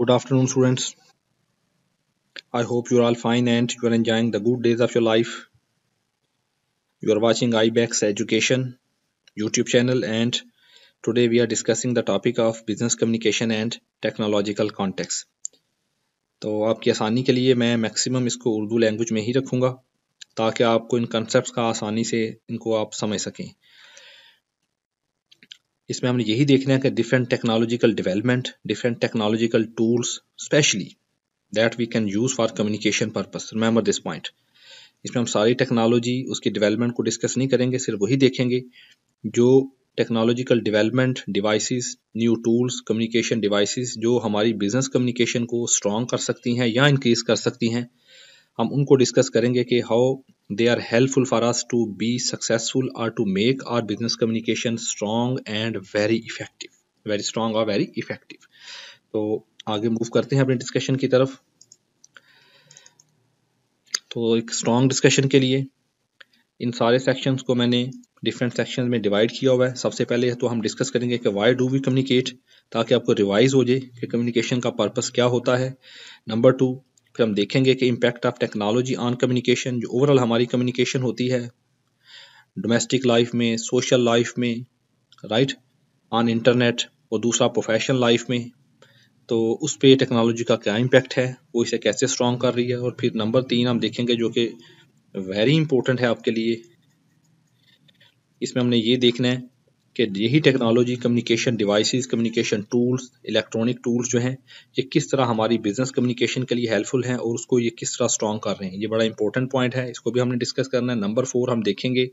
Good afternoon, students. I hope you are all fine and you are enjoying the good days of your life. You are watching IBEX Education YouTube channel, and today we are discussing the topic of business communication and technological context. तो आपकी आसानी के लिए मैं maximum इसको Urdu language में ही रखूँगा ताकि आपको इन कंसेप्ट का आसानी से इनको आप समझ सकें इसमें हमने यही देखना है कि different technological development different technological tools specially that we can use for communication purpose remember this point इसमें हम सारी टेक्नोलॉजी उसकी डेवलपमेंट को डिस्कस नहीं करेंगे, सिर्फ़ वही देखेंगे जो technological development devices new tools communication devices जो हमारी बिज़नेस कम्युनिकेशन को स्ट्रॉन्ग कर सकती हैं या इंक्रीज कर सकती हैं हम उनको डिस्कस करेंगे कि how they are helpful for us to be successful और to make our business communication strong and very effective very strong और वेरी इफ़ेक्टिव तो आगे मूव करते हैं अपने डिस्कशन की तरफ़। तो एक स्ट्रॉन्ग डिस्कशन के लिए इन सारे सेक्शंस को मैंने डिफरेंट सेक्शन में डिवाइड किया हुआ है। सबसे पहले तो हम डिस्कस करेंगे कि वाई डू वी कम्युनिकेट ताकि आपको रिवाइज हो जाए कि कम्युनिकेशन का पर्पस क्या होता है। नंबर टू फिर हम देखेंगे कि impact of technology on communication जो ओवरऑल हमारी कम्युनिकेशन होती है डोमेस्टिक लाइफ में सोशल लाइफ में राइट ऑन इंटरनेट और दूसरा प्रोफेशनल लाइफ में तो उस पर टेक्नोलॉजी का क्या इम्पैक्ट है, वो इसे कैसे स्ट्रॉन्ग कर रही है? और फिर नंबर तीन हम देखेंगे जो कि वेरी इंपॉर्टेंट है आपके लिए। इसमें हमने ये देखना है कि यही technology communication devices communication tools electronic tools जो हैं, ये किस तरह हमारी बिज़नेस कम्युनिकेशन के लिए हेल्पफुल हैं और उसको ये किस तरह स्ट्रॉन्ग कर रहे हैं? ये बड़ा इंपॉर्टेंट पॉइंट है। इसको भी हमने डिस्कस करना है। नंबर फोर हम देखेंगे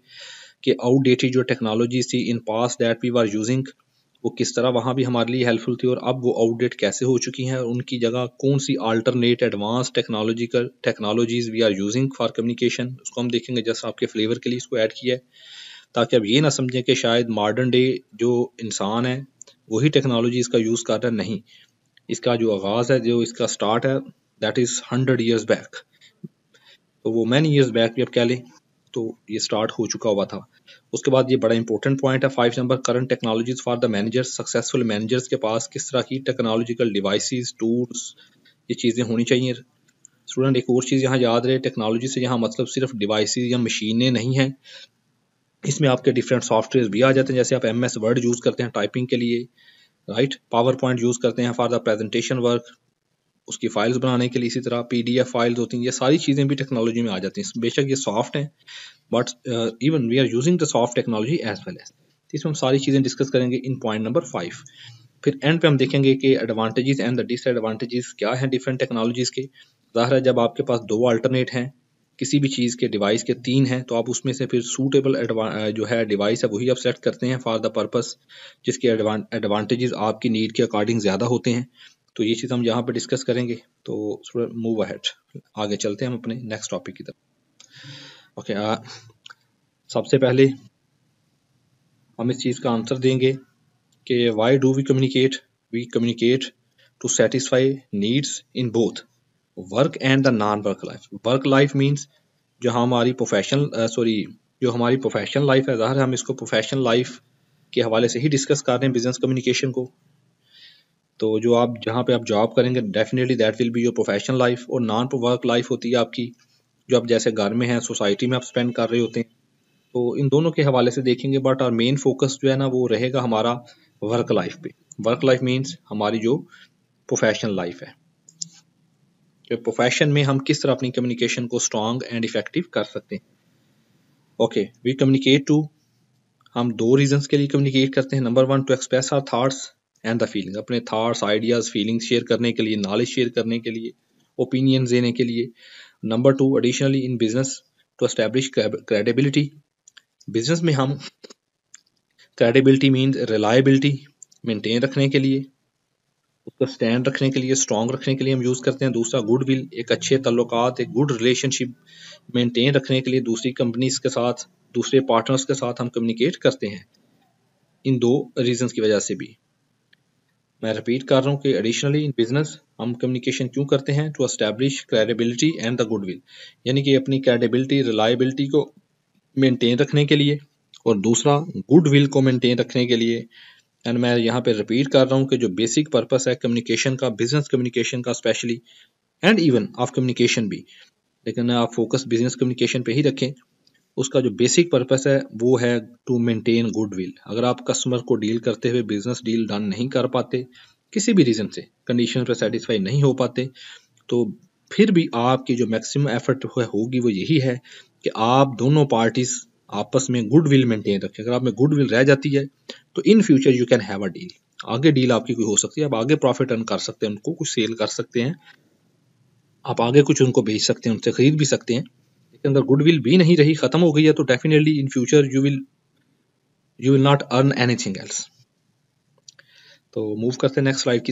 कि आउटडेटेड जो टेक्नोलॉजी थी in past that we are using वो किस तरह वहाँ भी हमारे लिए हेल्पफुल थी और अब वो आउटडेट कैसे हो चुकी हैं और उनकी जगह कौन सी alternate advance technological technologies we are using for communication उसको हम देखेंगे। जस्ट आपके फ्लेवर के लिए इसको ऐड किया है। ताकि आप ये ना समझें कि शायद मॉडर्न डे जो इंसान है, वही टेक्नोलॉजी इसका यूज़ कर रहा है, नहीं। इसका जो आगाज़ है, जो इसका स्टार्ट है that is hundred years back तो वो मैनी ईयर्स बैक भी आप कह लें तो ये स्टार्ट हो चुका हुआ था। उसके बाद ये बड़ा इंपॉर्टेंट पॉइंट है five number current technologies for the managers successful managers के पास किस तरह की टेक्नोलॉजिकल डिवाइसेस टूल्स ये चीज़ें होनी चाहिए। स्टूडेंट एक और चीज़ यहाँ याद रहे टेक्नोलॉजी से यहाँ मतलब सिर्फ़ डिवाइसेस या मशीनें नहीं हैं। इसमें आपके डिफरेंट सॉफ्टवेयर भी आ जाते हैं, जैसे आप एम एस वर्ड यूज़ करते हैं टाइपिंग के लिए राइट पावर पॉइंट यूज़ करते हैं फॉर द प्रेजेंटेशन वर्क उसकी फाइल्स बनाने के लिए इसी तरह पी डी एफ़ फाइल्स होती हैं, ये सारी चीज़ें भी टेक्नोलॉजी में आ जाती हैं। बेशक ये सॉफ्ट हैं but even we are using the soft technology as well as इसमें हम सारी चीज़ें डिस्कस करेंगे इन पॉइंट नंबर फाइव फिर एंड पे हम देखेंगे कि एडवांटेजेस एंड द डिसएडवांटेजेस क्या हैं डिफरेंट टेक्नोलॉजीज़ के। ज़ाहिर है जब आपके पास दो अल्टरनेट हैं किसी भी चीज़ के डिवाइस के तीन हैं तो आप उसमें से फिर सूटेबल जो है डिवाइस है, वही आप सेलेक्ट करते हैं फॉर द पर्पस जिसके एडवांटेजेस आपकी नीड के अकॉर्डिंग ज़्यादा होते हैं। तो ये चीज़ हम यहाँ पर डिस्कस करेंगे तो मूव अहेड आगे चलते हैं हम अपने नेक्स्ट टॉपिक की तरफ़। ओके सबसे पहले हम इस चीज़ का आंसर देंगे कि why do we communicate we communicate to satisfy needs in both work and the non work life work life means जो हमारी प्रोफेशनल सॉरी जो हमारी प्रोफेशनल लाइफ है, ज़ाहिर हम इसको प्रोफेशनल लाइफ के हवाले से ही डिस्कस कर रहे हैं बिज़नेस कम्युनिकेशन को। तो जो आप, जहाँ पे आप जॉब करेंगे definitely that will be your professional life और नॉन वर्क लाइफ होती है आपकी। जो आप जैसे घर में हैं सोसाइटी में आप स्पेंड कर रहे होते हैं तो इन दोनों के हवाले से देखेंगे बट और मेन फोकस जो है ना, वो रहेगा हमारा वर्क लाइफ पे। वर्क लाइफ मीन्स हमारी जो प्रोफेशनल लाइफ है। प्रोफेशन में हम किस तरह अपनी कम्युनिकेशन को स्ट्रॉन्ग एंड इफ़ेक्टिव कर सकते हैं। ओके वी कम्युनिकेट टू हम दो रीजंस के लिए कम्युनिकेट करते हैं। Number one to express our thoughts and the feeling अपने थाट्स आइडियाज़ फीलिंग्स शेयर करने के लिए नॉलेज शेयर करने के लिए ओपिनियन देने के लिए। Number two additionally in business to establish credibility business में हम क्रेडिबिलिटी मीन्स रिलायबिलिटी मेंटेन रखने के लिए। उसका स्टैंड रखने के लिए स्ट्रॉन्ग रखने के लिए हम यूज़ करते हैं। दूसरा गुड विल एक अच्छे तल्लुकात, एक गुड रिलेशनशिप मेंटेन रखने के लिए दूसरी कंपनीज़ के साथ, दूसरे पार्टनर्स के साथ हम कम्युनिकेट करते हैं। इन दो रीजंस की वजह से भी। मैं रिपीट कर रहा हूँ कि एडिशनली इन बिज़नेस हम कम्युनिकेशन क्यों करते हैं? To establish credibility and the goodwill यानी कि अपनी क्रेडिबिलिटी रिलायबिलिटी को मेंटेन रखने के लिए और दूसरा गुड विल को मेंटेन रखने के लिए एंड मैं यहाँ पे रिपीट कर रहा हूँ कि जो बेसिक पर्पस है कम्युनिकेशन का बिज़नेस कम्युनिकेशन का specially and even of communication भी। लेकिन आप फोकस बिज़नेस कम्युनिकेशन पे ही रखें। उसका जो बेसिक पर्पस है, वो है टू मेंटेन गुड विल अगर आप कस्टमर को डील करते हुए बिज़नेस डील डन नहीं कर पाते, किसी भी रीज़न से कंडीशन पर सेटिस्फाई नहीं हो पाते तो फिर भी आपकी जो मैक्सिमम एफर्ट होगी वो यही है कि आप दोनों पार्टीज़ आपस में गुड विल मेंटेन रखें। अगर आप में गुड विल रह जाती है तो in future you can have a deal आगे डील आपकी कोई हो सकती है, आप आगे प्रॉफिट अर्न कर सकते हैं, उनको कुछ सेल कर सकते हैं। आप आगे कुछ उनको भेज सकते हैं, उनसे खरीद भी सकते हैं। लेकिन अगर गुडविल भी नहीं रही, खत्म हो गई है तो definitely in future you will you will not earn anything else तो मूव करते हैं नेक्स्ट स्लाइड की।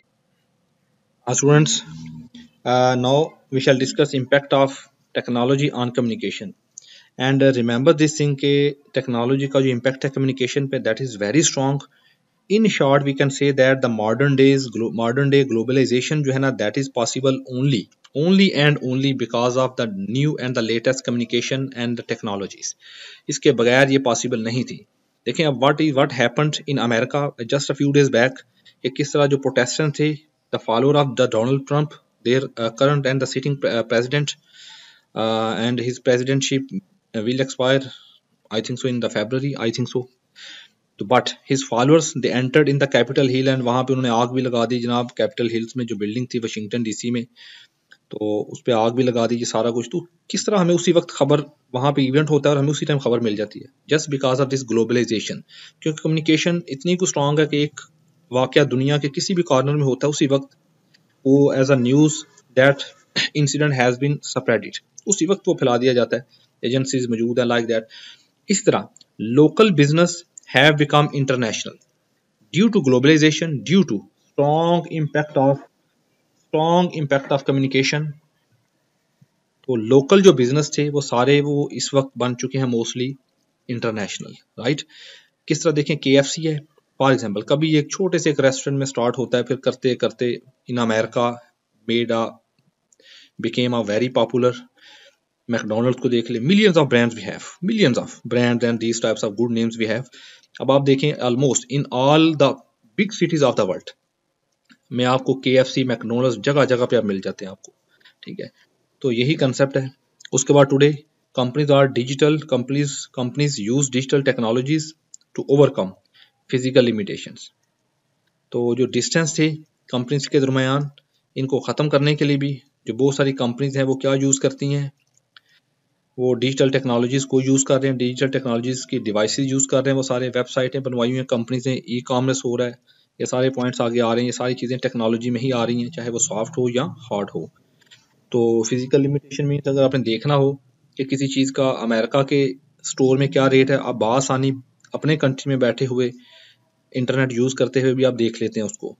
Students now we shall discuss impact of technology on communication and remember this thing के टेक्नोलॉजी का जो इम्पैक्ट है कम्युनिकेशन पे that is very strong in short we can say that the modern days modern day globalization जो है ना that is possible only only and only because of the new and the latest communication and the technologies. इसके बगैर ये possible नहीं थी देखें अब what is what happened in America just a few days back कि किस तरह जो प्रोटेस्टेंट थे the follower of the Donald Trump their current and the sitting president and his presidentship will expire, i think so, in the february, i think so. But his followers they entered in the Capitol Hill and वहाँ पे उन्होंने आग भी लगा दी जनाब capital hills में जो building थी वाशिंगटन डीसी में। तो उस पर आग भी लगा दीजिए सारा कुछ। तो किस तरह हमें उसी वक्त खबर, वहाँ पे इवेंट होता है और हमें उसी टाइम खबर मिल जाती है? Just because of this globalization क्योंकि कम्युनिकेशन इतनी कुछ स्ट्रांग है कि एक वाक्य दुनिया के किसी भी कॉर्नर में होता है, उसी वक्त वो as a news that incident has been spreaded उसी वक्त वो फैला दिया जाता है। एजेंसीज मौजूद है लाइक दैट इस तरह local business have become international due to globalization due to strong impact of strong impact of communication तो लोकल जो बिज़नेस थे, वो सारे वो इस वक्त बन चुके हैं मोस्टली इंटरनेशनल राइट किस तरह देखें के है फॉर एग्ज़ाम्पल कभी एक छोटे से एक रेस्टोरेंट में स्टार्ट होता है, फिर करते करते in America made a became a very popular McDonald को देख ले। Millions of brands we have millions of brands and these types of good names we have अब आप देखें almost in all the big cities of the world में आपको के F C McDonald जगह जगह पे आप मिल जाते हैं आपको। ठीक है? तो यही कंसेप्ट है। उसके बाद today companies are digital companies companies use digital technologies to overcome physical limitations तो जो डिस्टेंस थे कंपनीज़ के दरमियान, इनको ख़त्म करने के लिए भी, जो बहुत सारी कंपनीज़ हैं, वो क्या यूज़ करती हैं? वो डिजिटल टेक्नोलॉजीज़ को यूज़ कर रहे हैं डिजिटल टेक्नोलॉजीज़ की डिवाइस यूज़ कर रहे हैं, वो सारे वेबसाइटें बनवाई हुई हैं कंपनीज़ हैं ई कॉमर्स हो रहा है, ये सारे पॉइंट्स आगे आ रहे हैं, ये सारी चीज़ें टेक्नोलॉजी में ही आ रही हैं, चाहे वो सॉफ्ट हो या हार्ड हो। तो फ़िज़िकल लिमिटेशन में अगर आपने देखना हो कि किसी चीज़ का अमेरिका के स्टोर में क्या रेट है, आप बासानी अपने कंट्री में बैठे हुए इंटरनेट यूज़ करते हुए भी आप देख लेते हैं उसको।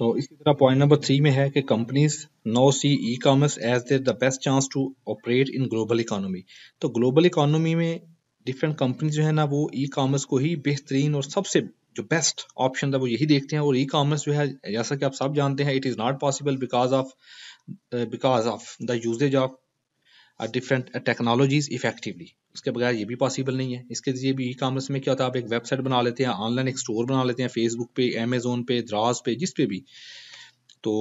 तो इसी तरह पॉइंट नंबर थ्री में है कि companies no see e commerce as their the best chance to operate in global economy तो ग्लोबल इकोनॉमी में डिफरेंट कंपनी जो है ना, वो ई कॉमर्स को ही बेहतरीन और सबसे जो बेस्ट ऑप्शन था वो यही देखते हैं। और ई कॉमर्स जो है, जैसा कि आप सब जानते हैं it is not possible because of because of the usages of different technologies effectively उसके बगैर ये भी पॉसिबल नहीं है। इसके लिए भी ई कामर्स में क्या होता है, आप एक वेबसाइट बना लेते हैं ऑनलाइन एक स्टोर बना लेते हैं फेसबुक पे अमेजोन पे द्रास पे, जिस पे भी। तो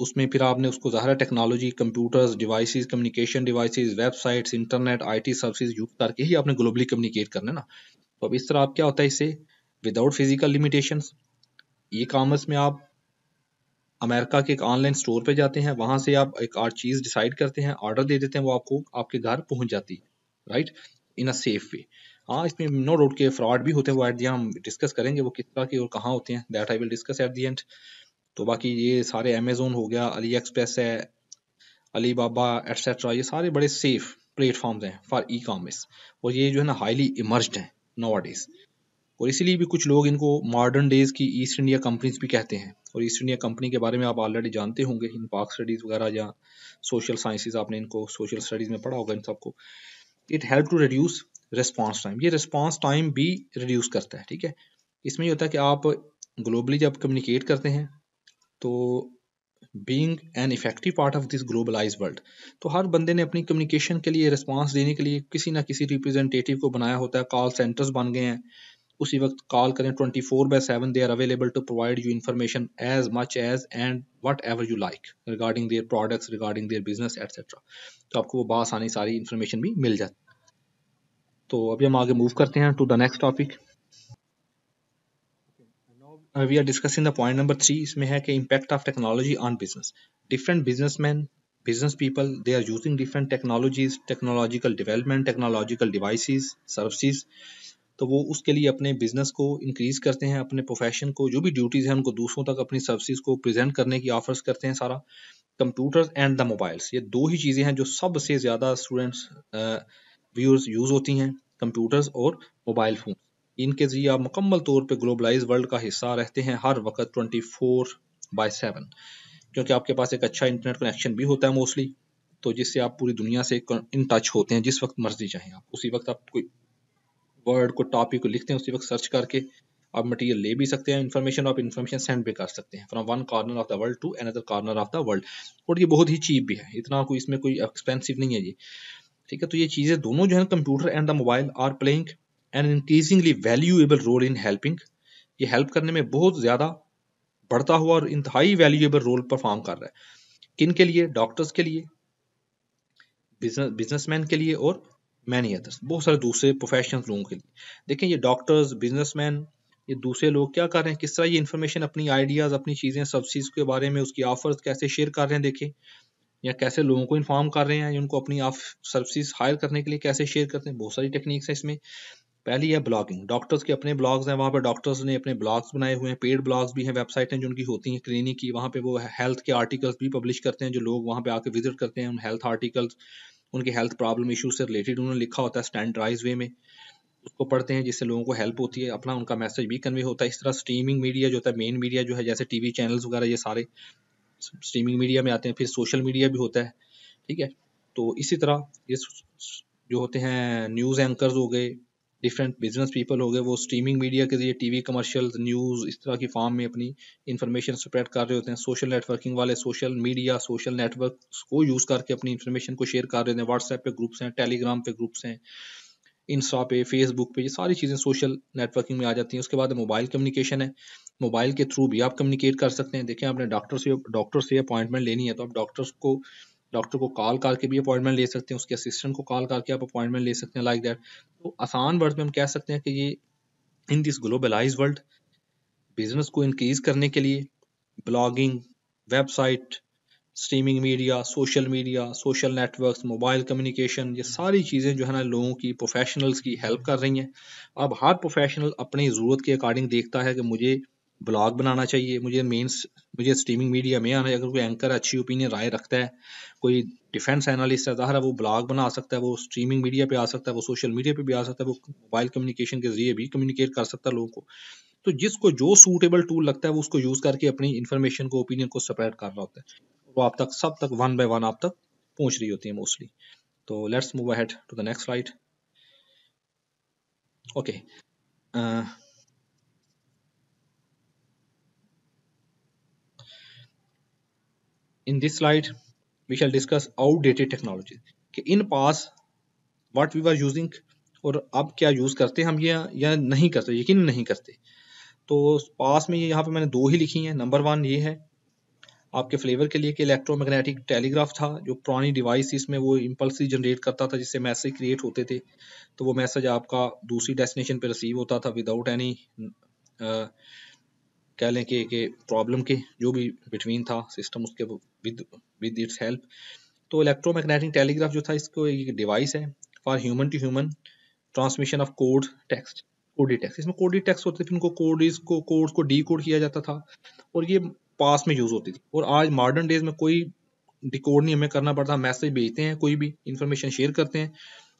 उसमें फिर आपने उसको ज़ाहिर technology computers devices communication devices websites internet IT services use करके ही आपने ग्लोबली कम्युनिकेट करना है ना। तो अब इस तरह आप क्या होता है इससे without physical limitation e commerce में आप अमेरिका के एक ऑनलाइन स्टोर पे जाते हैं, वहाँ से आप एक आर चीज़ डिसाइड करते हैं ऑर्डर दे देते हैं, वो आपको आपके घर पहुँच जाती है राइट इन अ सेफ़ वे हाँ इसमें नो डाउट के फ्रॉड भी होते हैं, वो एट दी हम डिस्कस करेंगे वो किस तरह के और कहाँ होते हैं that I will discuss at the end तो बाकी ये सारे अमेजोन हो गया अली एक्सप्रेस है अली बाबा एट्सेट्रा ये सारे बड़े सेफ़ प्लेटफॉर्म्स हैं फॉर ई कॉमर्स और ये जो है ना हाईली इमर्ज हैं नोवा डेज़ और इसीलिए भी कुछ लोग इनको मॉडर्न डेज़ की ईस्ट इंडिया कंपनीज़ भी कहते हैं। और ईस्ट इंडिया कंपनी के बारे में आप ऑलरेडी जानते होंगे, इन पाक स्टडीज़ वगैरह या सोशल साइंसेज आपने इनको सोशल स्टडीज़ में पढ़ा होगा इन सबको। It help to reduce response time ये रिस्पॉन्स टाइम भी रिड्यूस करता है, ठीक है? इसमें ये होता है कि आप ग्लोबली जब कम्युनिकेट करते हैं तो being an effective part of this globalize world तो हर बंदे ने अपनी कम्युनिकेशन के लिए रिस्पांस देने के लिए किसी ना किसी रिप्रेजेंटेटिव को बनाया होता है। कॉल सेंटर्स बन गए हैं। उसी वक्त कॉल करें twenty four by seven they are available to provide you information as much as and whatever you like regarding their products regarding their business etcetera तो आपको वो बासानी सारी इन्फॉर्मेशन भी मिल जाती तो अभी हम आगे मूव करते हैं to the next topic we are discussing the point number three इसमें है कि impact of technology on business different businessman business people, they are using different technologies, technological development, technological devices, services तो वो उसके लिए अपने बिज़नेस को increase करते हैं, अपने प्रोफेशन को, जो भी ड्यूटीज़ हैं, उनको दूसरों तक अपनी सर्विसेज़ को प्रेजेंट करने की ऑफर्स करते हैं सारा। कंप्यूटर्स एंड द मोबाइल्स ये दो ही चीज़ें हैं जो सबसे ज़्यादा स्टूडेंट्स व्यूअर्स यूज़ होती हैं कंप्यूटर्स और मोबाइल फ़ोन इनके ज़रिए आप मुकम्मल तौर पर ग्लोबलाइज वर्ल्ड का हिस्सा रहते हैं हर वक्त ट्वेंटी फोर बाई सेवन क्योंकि आपके पास एक अच्छा इंटरनेट कनेक्शन भी होता है मोस्टली तो जिससे आप पूरी दुनिया से इन टच होते हैं, जिस वक्त मर्ज़ी चाहें आप। उसी वक्त आप कोई वर्ड को टॉपिक को लिखते हैं, उसी वक्त सर्च करके आप मटेरियल ले भी सकते हैं इन्फॉर्मेशन आप इन्फॉर्मेशन सेंड भी कर सकते हैं from one corner of the world to another corner of the world और ये बहुत ही चीप भी है, इतना कोई इसमें कोई एक्सपेंसिव नहीं है ये। ठीक है तो ये चीज़ें दोनों जो है computer and the mobile are playing an increasingly valuable role in helping ये हेल्प करने में बहुत ज़्यादा बढ़ता हुआ और इंतहाई वैल्यूएबल रोल परफॉर्म कर रहा है। किन के लिए? डॉक्टर्स के लिए बिज़नेस बिजनेसमैन के लिए और मैनी अदर्स बहुत सारे दूसरे प्रोफेशनल लोगों के लिए। देखें, ये डॉक्टर्स बिजनेसमैन ये दूसरे लोग क्या कर रहे हैं? किस तरह ये इन्फॉर्मेशन अपनी आइडियाज़ अपनी चीज़ें, सब चीज़ के बारे में, उसकी ऑफर्स कैसे शेयर कर रहे हैं, देखें। या कैसे लोगों को इन्फॉर्म कर रहे हैं, या उनको अपनी ऑफ़ सर्विसेज़ हायर करने के लिए कैसे शेयर करते हैं? बहुत सारी टेक्निक्स हैं इसमें। पहली है ब्लॉगिंग डॉक्टर्स के अपने ब्लॉग्स हैं, वहाँ पर डॉक्टर्स ने अपने ब्लॉग्स बनाए हुए हैं। पेड ब्लॉग्स भी हैं वेबसाइट जो उनकी होती हैं क्लिनिक की। वहाँ पे वो हेल्थ के आर्टिकल्स भी पब्लिश करते हैं, जो लोग वहाँ पे आके विज़िट करते हैं, उन हेल्थ आर्टिकल्स उनके हेल्थ प्रॉब्लम इशू से रिलेटेड उन्होंने लिखा होता है स्टैंड राइज वे में। उसको पढ़ते हैं, जिससे लोगों को हेल्प होती है, अपना उनका मैसेज भी कन्वे होता है। इस तरह स्ट्रीमिंग मीडिया जो होता है मेन मीडिया जो है, जैसे टीवी चैनल्स वगैरह, ये सारे स्ट्रीमिंग मीडिया में आते हैं, फिर सोशल मीडिया भी होता है, ठीक है? तो इसी तरह ये जो होते हैं न्यूज़ एंकर्स हो गए डिफरेंट बिज़नेस पीपल हो गए, वो स्ट्रीमिंग मीडिया के ज़रिए टीवी कमर्शियल न्यूज़ इस तरह की फॉर्म में अपनी इंफॉर्मेशन स्प्रेड कर रहे होते हैं। सोशल नेटवर्किंग वाले सोशल मीडिया सोशल नेटवर्क को यूज़ करके अपनी इंफॉर्मेशन को शेयर कर रहे हैं। व्हाट्सएप पे ग्रुप्स हैं टेलीग्राम पे ग्रुप्स हैं इंस्टा पे फेसबुक पे, ये सारी चीज़ें सोशल नेटवर्किंग में आ जाती हैं। उसके बाद मोबाइल कम्युनिकेशन है। मोबाइल के थ्रू भी आप कम्युनिकेट कर सकते हैं। देखें आपने डॉक्टर से डॉक्टर से अपॉइंटमेंट लेनी है तो आप डॉक्टर्स को डॉक्टर को कॉल करके भी अपॉइंटमेंट ले सकते हैं, उसके असिस्टेंट को कॉल करके आप अपॉइंटमेंट ले सकते हैं लाइक दैट तो आसान वर्ड में हम कह सकते हैं कि ये in this globalize world business को इंक्रीज करने के लिए blogging website streaming media social media social networks mobile communication ये सारी चीज़ें जो है ना लोगों की प्रोफेशनल्स की हेल्प कर रही हैं। अब हर प्रोफेशनल अपनी ज़रूरत के अकॉर्डिंग देखता है कि मुझे ब्लॉग बनाना चाहिए। मुझे मेन मुझे स्ट्रीमिंग मीडिया में आना, अगर कोई एंकर अच्छी ओपिनियन राय रखता है, कोई डिफेंस एनालिस्ट है ज़ाहिर वो ब्लॉग बना सकता है, वो स्ट्रीमिंग मीडिया पे आ सकता है, वो सोशल मीडिया पे भी आ सकता है, वो मोबाइल कम्युनिकेशन के ज़रिए भी कम्युनिकेट कर सकता है लोगों को। तो जिसको जो सूटेबल टूल लगता है, वो उसको यूज़ करके अपनी इन्फॉर्मेशन को ओपिनियन को स्प्रेड कर रहा होता है। वो आप तक, सब तक वन बाय वन आप तक पहुँच रही होती है मोस्टली तो let's move ahead to the next slide okay in this slide, we shall discuss outdated technology. कि in past what we are using और अब क्या यूज़ करते हम ये या नहीं करते, यकीन नहीं करते। तो पास में ये यहाँ पे मैंने दो ही लिखी हैं। नंबर वन ये है, आपके फ्लेवर के लिए कि इलेक्ट्रोमैग्नेटिक टेलीग्राफ था, जो पुरानी डिवाइस इसमें वो इम्पल्स जनरेट करता था, जिससे मैसेज क्रिएट होते थे। तो वो मैसेज आपका दूसरी डेस्टिनेशन पे रिसीव होता था विदाउट एनी कह लें कि प्रॉब्लम के, जो भी बिटवीन था सिस्टम उसके विद विद इट्स हेल्प तो इलेक्ट्रोमैग्नेटिक टेलीग्राफ जो था, इसको एक डिवाइस है for human to human transmission of code text coded text इसमें कोडी टेक्स्ट होते थे इनको कोड को कोड को डी कोड किया जाता था, और ये पास में यूज़ होती थी। और आज मॉडर्न डेज़ में कोई डिकोड नहीं हमें करना पड़ता मैसेज भेजते हैं, कोई भी इंफॉर्मेशन शेयर करते हैं,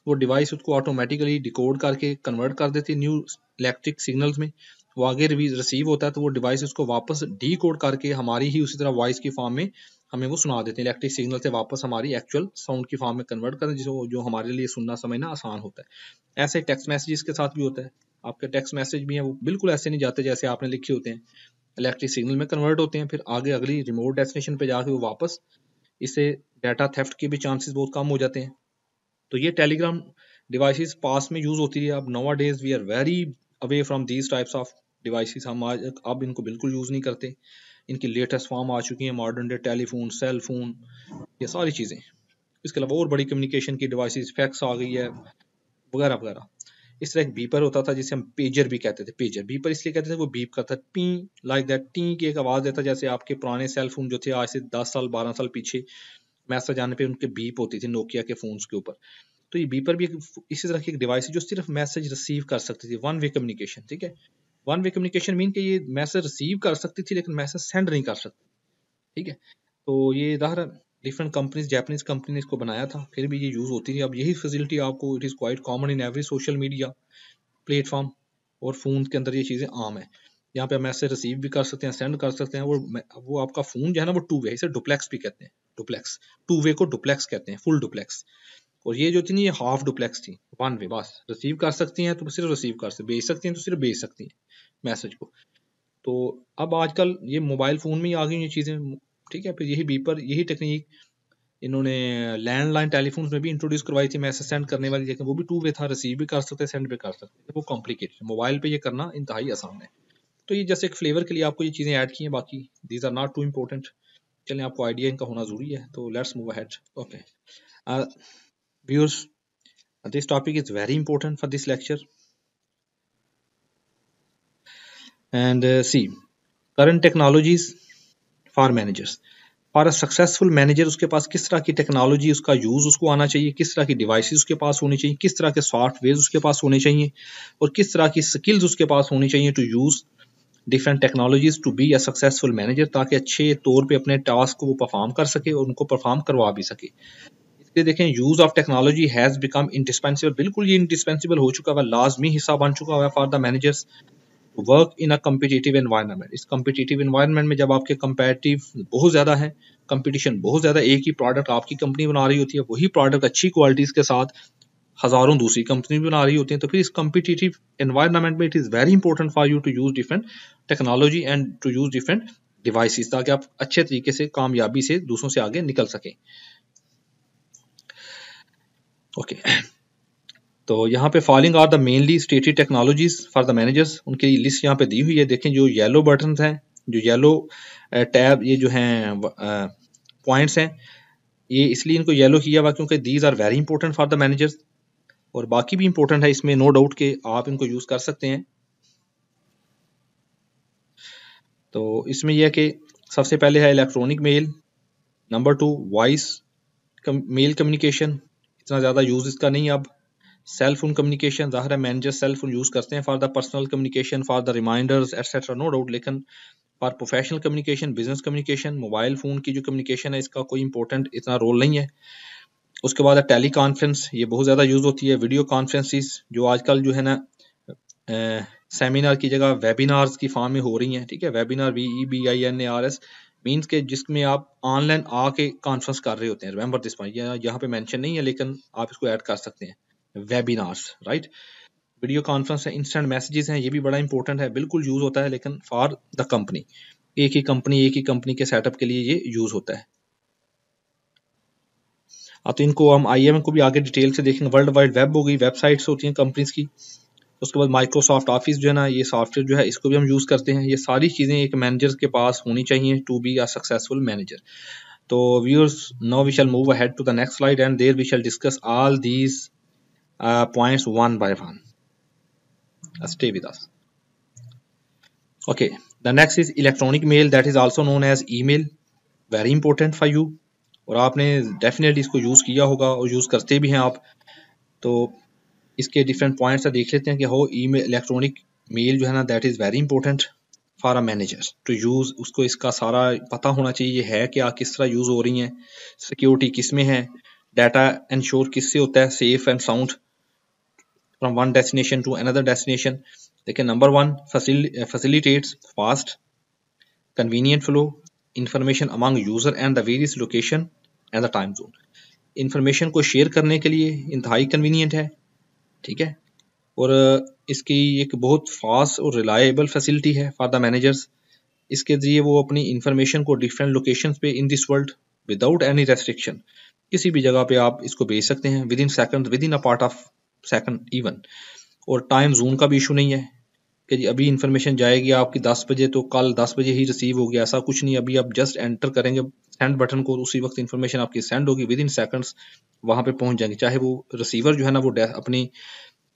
वो डिवाइस उसको ऑटोमेटिकली डिकोड करके कन्वर्ट कर देती है न्यू इलेक्ट्रिक सिग्नल्स में। वो आगे रिसीव होता है तो वो डिवाइस उसको वापस डी कोड करके हमारी ही उसी तरह वॉइस की फॉर्म में हमें वो सुना देते हैं इलेक्ट्रिक सिग्नल से वापस हमारी एक्चुअल साउंड की फॉर्म में कन्वर्ट करते हैं जो हमारे लिए सुनना समझना आसान होता है। ऐसे टेक्स्ट मैसेजेस के साथ भी होता है। आपके टेक्स्ट मैसेज भी हैं, वो बिल्कुल ऐसे नहीं जाते जैसे आपने लिखे होते हैं। इलेक्ट्रिक सिग्नल में कन्वर्ट होते हैं, फिर आगे अगली रिमोट डेस्टिनेशन पे जाके वो वापस, इससे डाटा थेफ्ट के भी चांसेस बहुत कम हो जाते हैं। तो ये टेलीग्राम डिवाइसेस पास में यूज़ होती है। अब nowadays we are very away from these types of devices हम आज, अब इनको बिल्कुल यूज़ नहीं करते। इनकी लेटेस्ट फॉर्म आ चुकी है modern day telephone cell phone ये सारी चीज़ें। इसके अलावा और बड़ी कम्युनिकेशन की डिवाइसेस फैक्स आ गई है, वगैरह वगैरह। इस तरह एक बीपर होता था जिसे हम पेजर भी कहते थे। पेजर बीपर इसलिए कहते थे वो बीप करता पी लाइक दैट टी की एक आवाज़ देता जैसे आपके पुराने सेल फ़ोन जो थे, आज से दस साल, बारह साल पीछे, मैसेज आने पे उनके बीप होती थी नोकिया के फोन्स के ऊपर। तो ये बीपर भी इसी तरह की एक डिवाइस है जो सिर्फ़ मैसेज रिसीव कर सकती थी वन वे कम्युनिकेशन ठीक है? वन वे कम्युनिकेशन मीन कि ये मैसेज रिसीव कर सकती थी, लेकिन मैसेज सेंड नहीं कर सकती। ठीक है? तो ये ज़ाहिर डिफरेंट कंपनीज़ जैपनीज कंपनी ने इसको बनाया था, फिर भी ये यूज़ होती थी। अब यही फैसिलिटी आपको it is quite common in every social media platform और फ़ोन के अंदर ये चीज़ें आम है। यहाँ पे मैसेज रिसीव भी कर सकते हैं सेंड कर सकते हैं, वो वो आपका फ़ोन जो है ना, वो टू वे इसे डुप्लेक्स भी कहते हैं। डुप्लेक्स टू वे को डुप्लेक्स कहते हैं फुल डुप्लेक्स और ये जो थी ये हाफ़ डुप्लेक्स थी वन वे बस। रिसीव कर सकती हैं तो सिर्फ़ रिसीव कर सकते भेज सकती हैं तो सिर्फ़ भेज सकती हैं मैसेज को। तो अब आजकल ये मोबाइल फ़ोन में ही आ गई ये चीज़ें। ठीक है, फिर यही बीपर यही टेक्निक इन्होंने लैंडलाइन टेलीफोन में भी इंट्रोड्यूस करवाई थी मैसेज सेंड करने वाली। लेकिन वो भी टू वे था। रिसीव भी कर सकते सेंड भी कर सकते वो कॉम्प्लिकेटेड मोबाइल पे ये करना इंतहाई आसान है। तो ये जैसे एक फ्लेवर के लिए आपको ये चीज़ें ऐड की हैं। बाकी these are not too important चलें, आपको आइडिया इनका होना ज़रूरी है। तो let's move ahead okay viewers this topic is very important for this lecture and see current technologies for managers for a successful manager उसके पास किस तरह की टेक्नोलॉजी उसका यूज़ उसको आना चाहिए किस तरह की डिवाइसेस उसके पास होनी चाहिए किस तरह के सॉफ्टवेयर उसके पास होने चाहिए और किस तरह की स्किल्स उसके पास होनी चाहिए to use different technologies to be a successful manager ताकि अच्छे तौर पे अपने टास्क को वो परफॉर्म कर सके और उनको परफॉर्म करवा भी सके इसलिए देखें use of technology has become indispensable बिल्कुल ये इंडिस्पेंसिबल हो चुका है लाजमी हिस्सा बन चुका है for the managers work in a competitive environment इस कम्पिटिटिव एनवायरनमेंट में जब आपके कंपेटिव बहुत ज़्यादा है कंपटीशन बहुत ज़्यादा, एक ही प्रोडक्ट आपकी कंपनी बना रही होती है, वही प्रोडक्ट अच्छी क्वालिटीज़ के साथ हज़ारों दूसरी कंपनी बना रही होती हैं तो फिर इस कम्पिटिटिव एनवायरनमेंट में it is very important for you to use different technology and to use different devices ताकि आप अच्छे तरीके से, कामयाबी से दूसरों से आगे निकल सकें। ओके. तो यहाँ पे following are the mainly stated technologies for the managers उनकी लिस्ट यहाँ पे दी हुई है। देखें जो येलो बटन हैं, जो येलो टैब ये जो हैं पॉइंट्स हैं, ये इसलिए इनको येलो किया हुआ क्योंकि these are very important for the managers और बाकी भी इंपॉर्टेंट है इसमें नो डाउट के आप इनको यूज़ कर सकते हैं। तो इसमें यह कि सबसे पहले है electronic mail number two voice mail communication इतना ज़्यादा यूज़ इसका नहीं अब। सेल फ़ोन कम्युनिकेशन ज़ाहिर है मैनेजर सेल फ़ोन यूज़ करते हैं for the personal communication for the reminders etcetera no doubt लेकिन for professional communication business communication mobile phone की जो कम्युनिकेशन है, इसका कोई इंपॉर्टेंट इतना रोल नहीं है। उसके बाद टेली कॉन्फ्रेंस ये बहुत ज़्यादा यूज़ होती है। वीडियो कॉन्फ्रेंसिस जो आजकल जो है ना सेमिनार की जगह वेबिनार्स की फॉर्म में हो रही हैं, ठीक है? Webinar V E B I N A R S means के जिसमें आप ऑनलाइन आके कॉन्फ्रेंस कर रहे होते हैं रिमेंबर दिस पॉइंट यहाँ पे मेंशन नहीं है, लेकिन आप इसको ऐड कर सकते हैं। वेबिनार्स राइट वीडियो कॉन्फ्रेंस है इंस्टेंट मैसेजेस हैं, ये भी बड़ा इंपॉर्टेंट है, बिल्कुल यूज़ होता है, लेकिन फॉर द कंपनी एक ही कंपनी एक ही कंपनी के सेटअप के लिए ये यूज़ होता है। अब तो इनको हम आई को भी आगे डिटेल से देखेंगे। वर्ल्ड वाइड वेब हो गई वेबसाइट्स होती हैं कंपनीज़ की। उसके बाद माइक्रोसॉफ्ट ऑफ़िस जो है ना ये सॉफ्टवेयर जो है इसको भी हम यूज़ करते हैं ये सारी चीज़ें एक मैनेजर के पास होनी चाहिए to be a successful manager तो viewers now we shall move ahead to the next slide and there we shall discuss all these one by one. Uh, stay with us. Okay, the next is electronic mail that is also known as email. Very important for you. और आपने definitely इसको use किया होगा और use करते भी हैं आप तो इसके डिफरेंट पॉइंट से देख लेते हैं कि हो ई मेल इलेक्ट्रॉनिक मेल जो है ना that is very important for a manager to use उसको इसका सारा पता होना चाहिए है कि आ किस तरह यूज़ हो रही हैं सिक्योरिटी किसमें है डाटा इंश्योर किस से होता है safe and sound from one destination to another destination देखिए number one facilitates fast convenient flow information among user and the various location and the time zone information को शेयर करने के लिए इंतहाई कन्वीनियंट है। ठीक है? और इसकी एक बहुत फास्ट और रिलायबल फैसिलिटी है फॉर द मैनेजर्स इसके ज़रिए वो अपनी इंफॉर्मेशन को डिफरेंट लोकेशन पे in this world without any restriction किसी भी जगह पे आप इसको भेज सकते हैं within second within a part of second even और टाइम जोन का भी इशू नहीं है। कि जी अभी इन्फॉर्मेशन जाएगी आपकी 10 बजे तो कल 10 बजे ही रिसीव होगी। ऐसा कुछ नहीं, अभी आप जस्ट एंटर करेंगे। सेंड बटन को उसी वक्त इन्फॉर्मेशन आपकी सेंड होगी। विद इन सेकंड्स वहाँ पे पहुँच जाएँगे। चाहे वो रिसीवर जो है ना, वो अपनी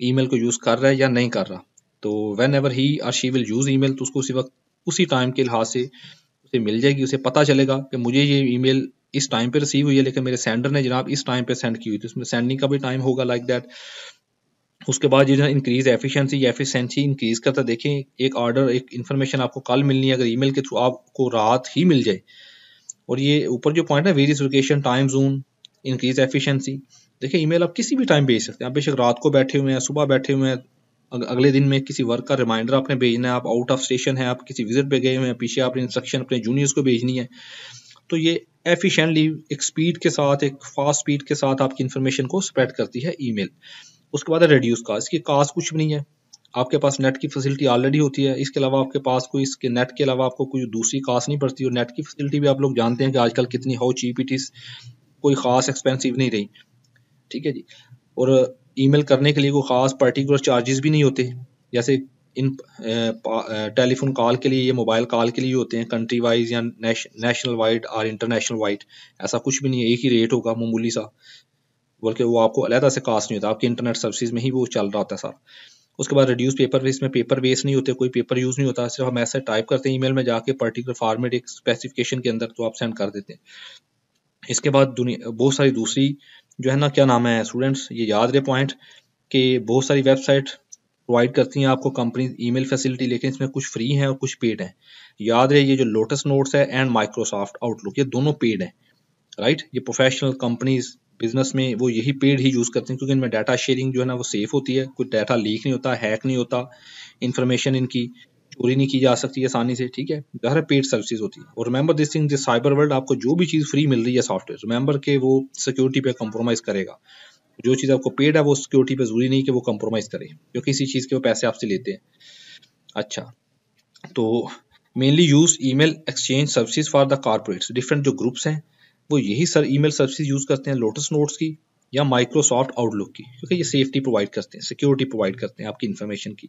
ईमेल को यूज़ कर रहा है या नहीं कर रहा। तो वेन एवर ही और शी विल यूज़ ईमेल तो उसको उसी वक्त, उसी टाइम के लिहाज से उसे मिल जाएगी। उसे पता चलेगा कि मुझे ये ईमेल इस टाइम पे रिसीव हुई है, लेकिन मेरे सेंडर ने जनाब इस टाइम पे सेंड की हुई थी। उसमें सेंडिंग का भी टाइम होगा लाइक दैट उसके बाद जो है इंक्रीज एफिशिएंसी या एफिशिएंसी इंक्रीज करता देखें, एक ऑर्डर एक इन्फॉर्मेशन आपको कल मिलनी है, अगर ईमेल के थ्रू आपको रात ही मिल जाए। और ये ऊपर जो पॉइंट है various location time zone increase efficiency देखिए ईमेल आप किसी भी टाइम भेज सकते हैं। आप बेशक रात को बैठे हुए हैं, सुबह बैठे हुए हैं अगले दिन में किसी वर्क का रिमाइंडर आपने भेजना है, आप आउट ऑफ़ स्टेशन है, आप किसी विज़िट पे गए हुए हैं, पीछे आपने इंस्ट्रक्शन अपने जूनियर्स को भेजनी है। तो ये एफिशिएंटली एक स्पीड के साथ, एक फास्ट स्पीड के साथ आपकी इन्फॉर्मेशन को स्प्रेड करती है ईमेल उसके बाद है रिड्यूस कास्ट इसकी कास्ट कुछ भी नहीं है। आपके पास नेट की फैसिलिटी ऑलरेडी होती है। इसके अलावा आपके पास कोई, इसके नेट के अलावा आपको कोई दूसरी कास्ट नहीं पड़ती। और नेट की फैसिलिटी भी आप लोग जानते हैं कि आजकल कितनी हाउ चीप इट इज़ कोई खास एक्सपेंसिव नहीं रही। ठीक है जी। और ईमेल करने के लिए कोई खास पर्टिकुलर चार्जेस भी नहीं होते। जैसे इन टेलीफोन कॉल के लिए, ये मोबाइल कॉल के लिए होते हैं। कंट्री वाइज या नेशनल वाइड और इंटरनेशनल वाइड ऐसा कुछ भी नहीं है। एक ही रेट होगा, मामूली सा। बल्कि वो आपको अलहदा से कास्ट नहीं होता, आपके इंटरनेट सर्विस में ही वो चल रहा होता है सर। उसके बाद रिड्यूस पेपर इसमें पेपर बेस नहीं होते, कोई पेपर यूज़ नहीं होता, सिर्फ़ हम ऐसे टाइप करते हैं ईमेल में जाके पर्टिकुलर फॉर्मेट एक स्पेसिफिकेशन के अंदर तो आप सेंड कर देते हैं। इसके बाद दुनिया, बहुत सारी दूसरी जो है ना, क्या नाम है स्टूडेंट्स ये याद रहे पॉइंट कि बहुत सारी वेबसाइट प्रोवाइड करती हैं आपको कंपनी ईमेल फैसिलिटी लेकिन इसमें कुछ फ्री हैं और कुछ पेड है। याद रहे, ये जो लोटस नोट्स है एंड माइक्रोसॉफ्ट आउटलुक ये दोनों पेड है राइट ये प्रोफेशनल कंपनीज़ बिज़नेस में वो यही पेड ही यूज़ करते हैं, क्योंकि इनमें डाटा शेयरिंग जो है ना वो सेफ़ होती है। कोई डाटा लीक नहीं होता हैक नहीं होता इन्फॉर्मेशन इनकी चोरी नहीं की जा सकती आसानी से, ठीक है? ज़ाहिर पेड सर्विसेज़ होती है। और remember this thing this cyber world आपको जो भी चीज़ फ्री मिल रही है सॉफ्टवेयर रिमेंबर के वो सिक्योरिटी पे कॉम्प्रोमाइज़ करेगा। जो चीज़ आपको पेड है, वो सिक्योरिटी पे ज़रूरी नहीं कि वो कॉम्प्रोमाइज़ करे जो किसी चीज़ के वो पैसे आपसे लेते हैं। अच्छा तो mainly use email exchange services for the corporates different जो ग्रुप्स हैं वो यही सर ईमेल सर्विस यूज़ करते हैं लोटस नोट्स की या माइक्रोसॉफ्ट आउटलुक की, क्योंकि ये सेफ्टी प्रोवाइड करते हैं सिक्योरिटी प्रोवाइड करते हैं आपकी इन्फॉर्मेशन की।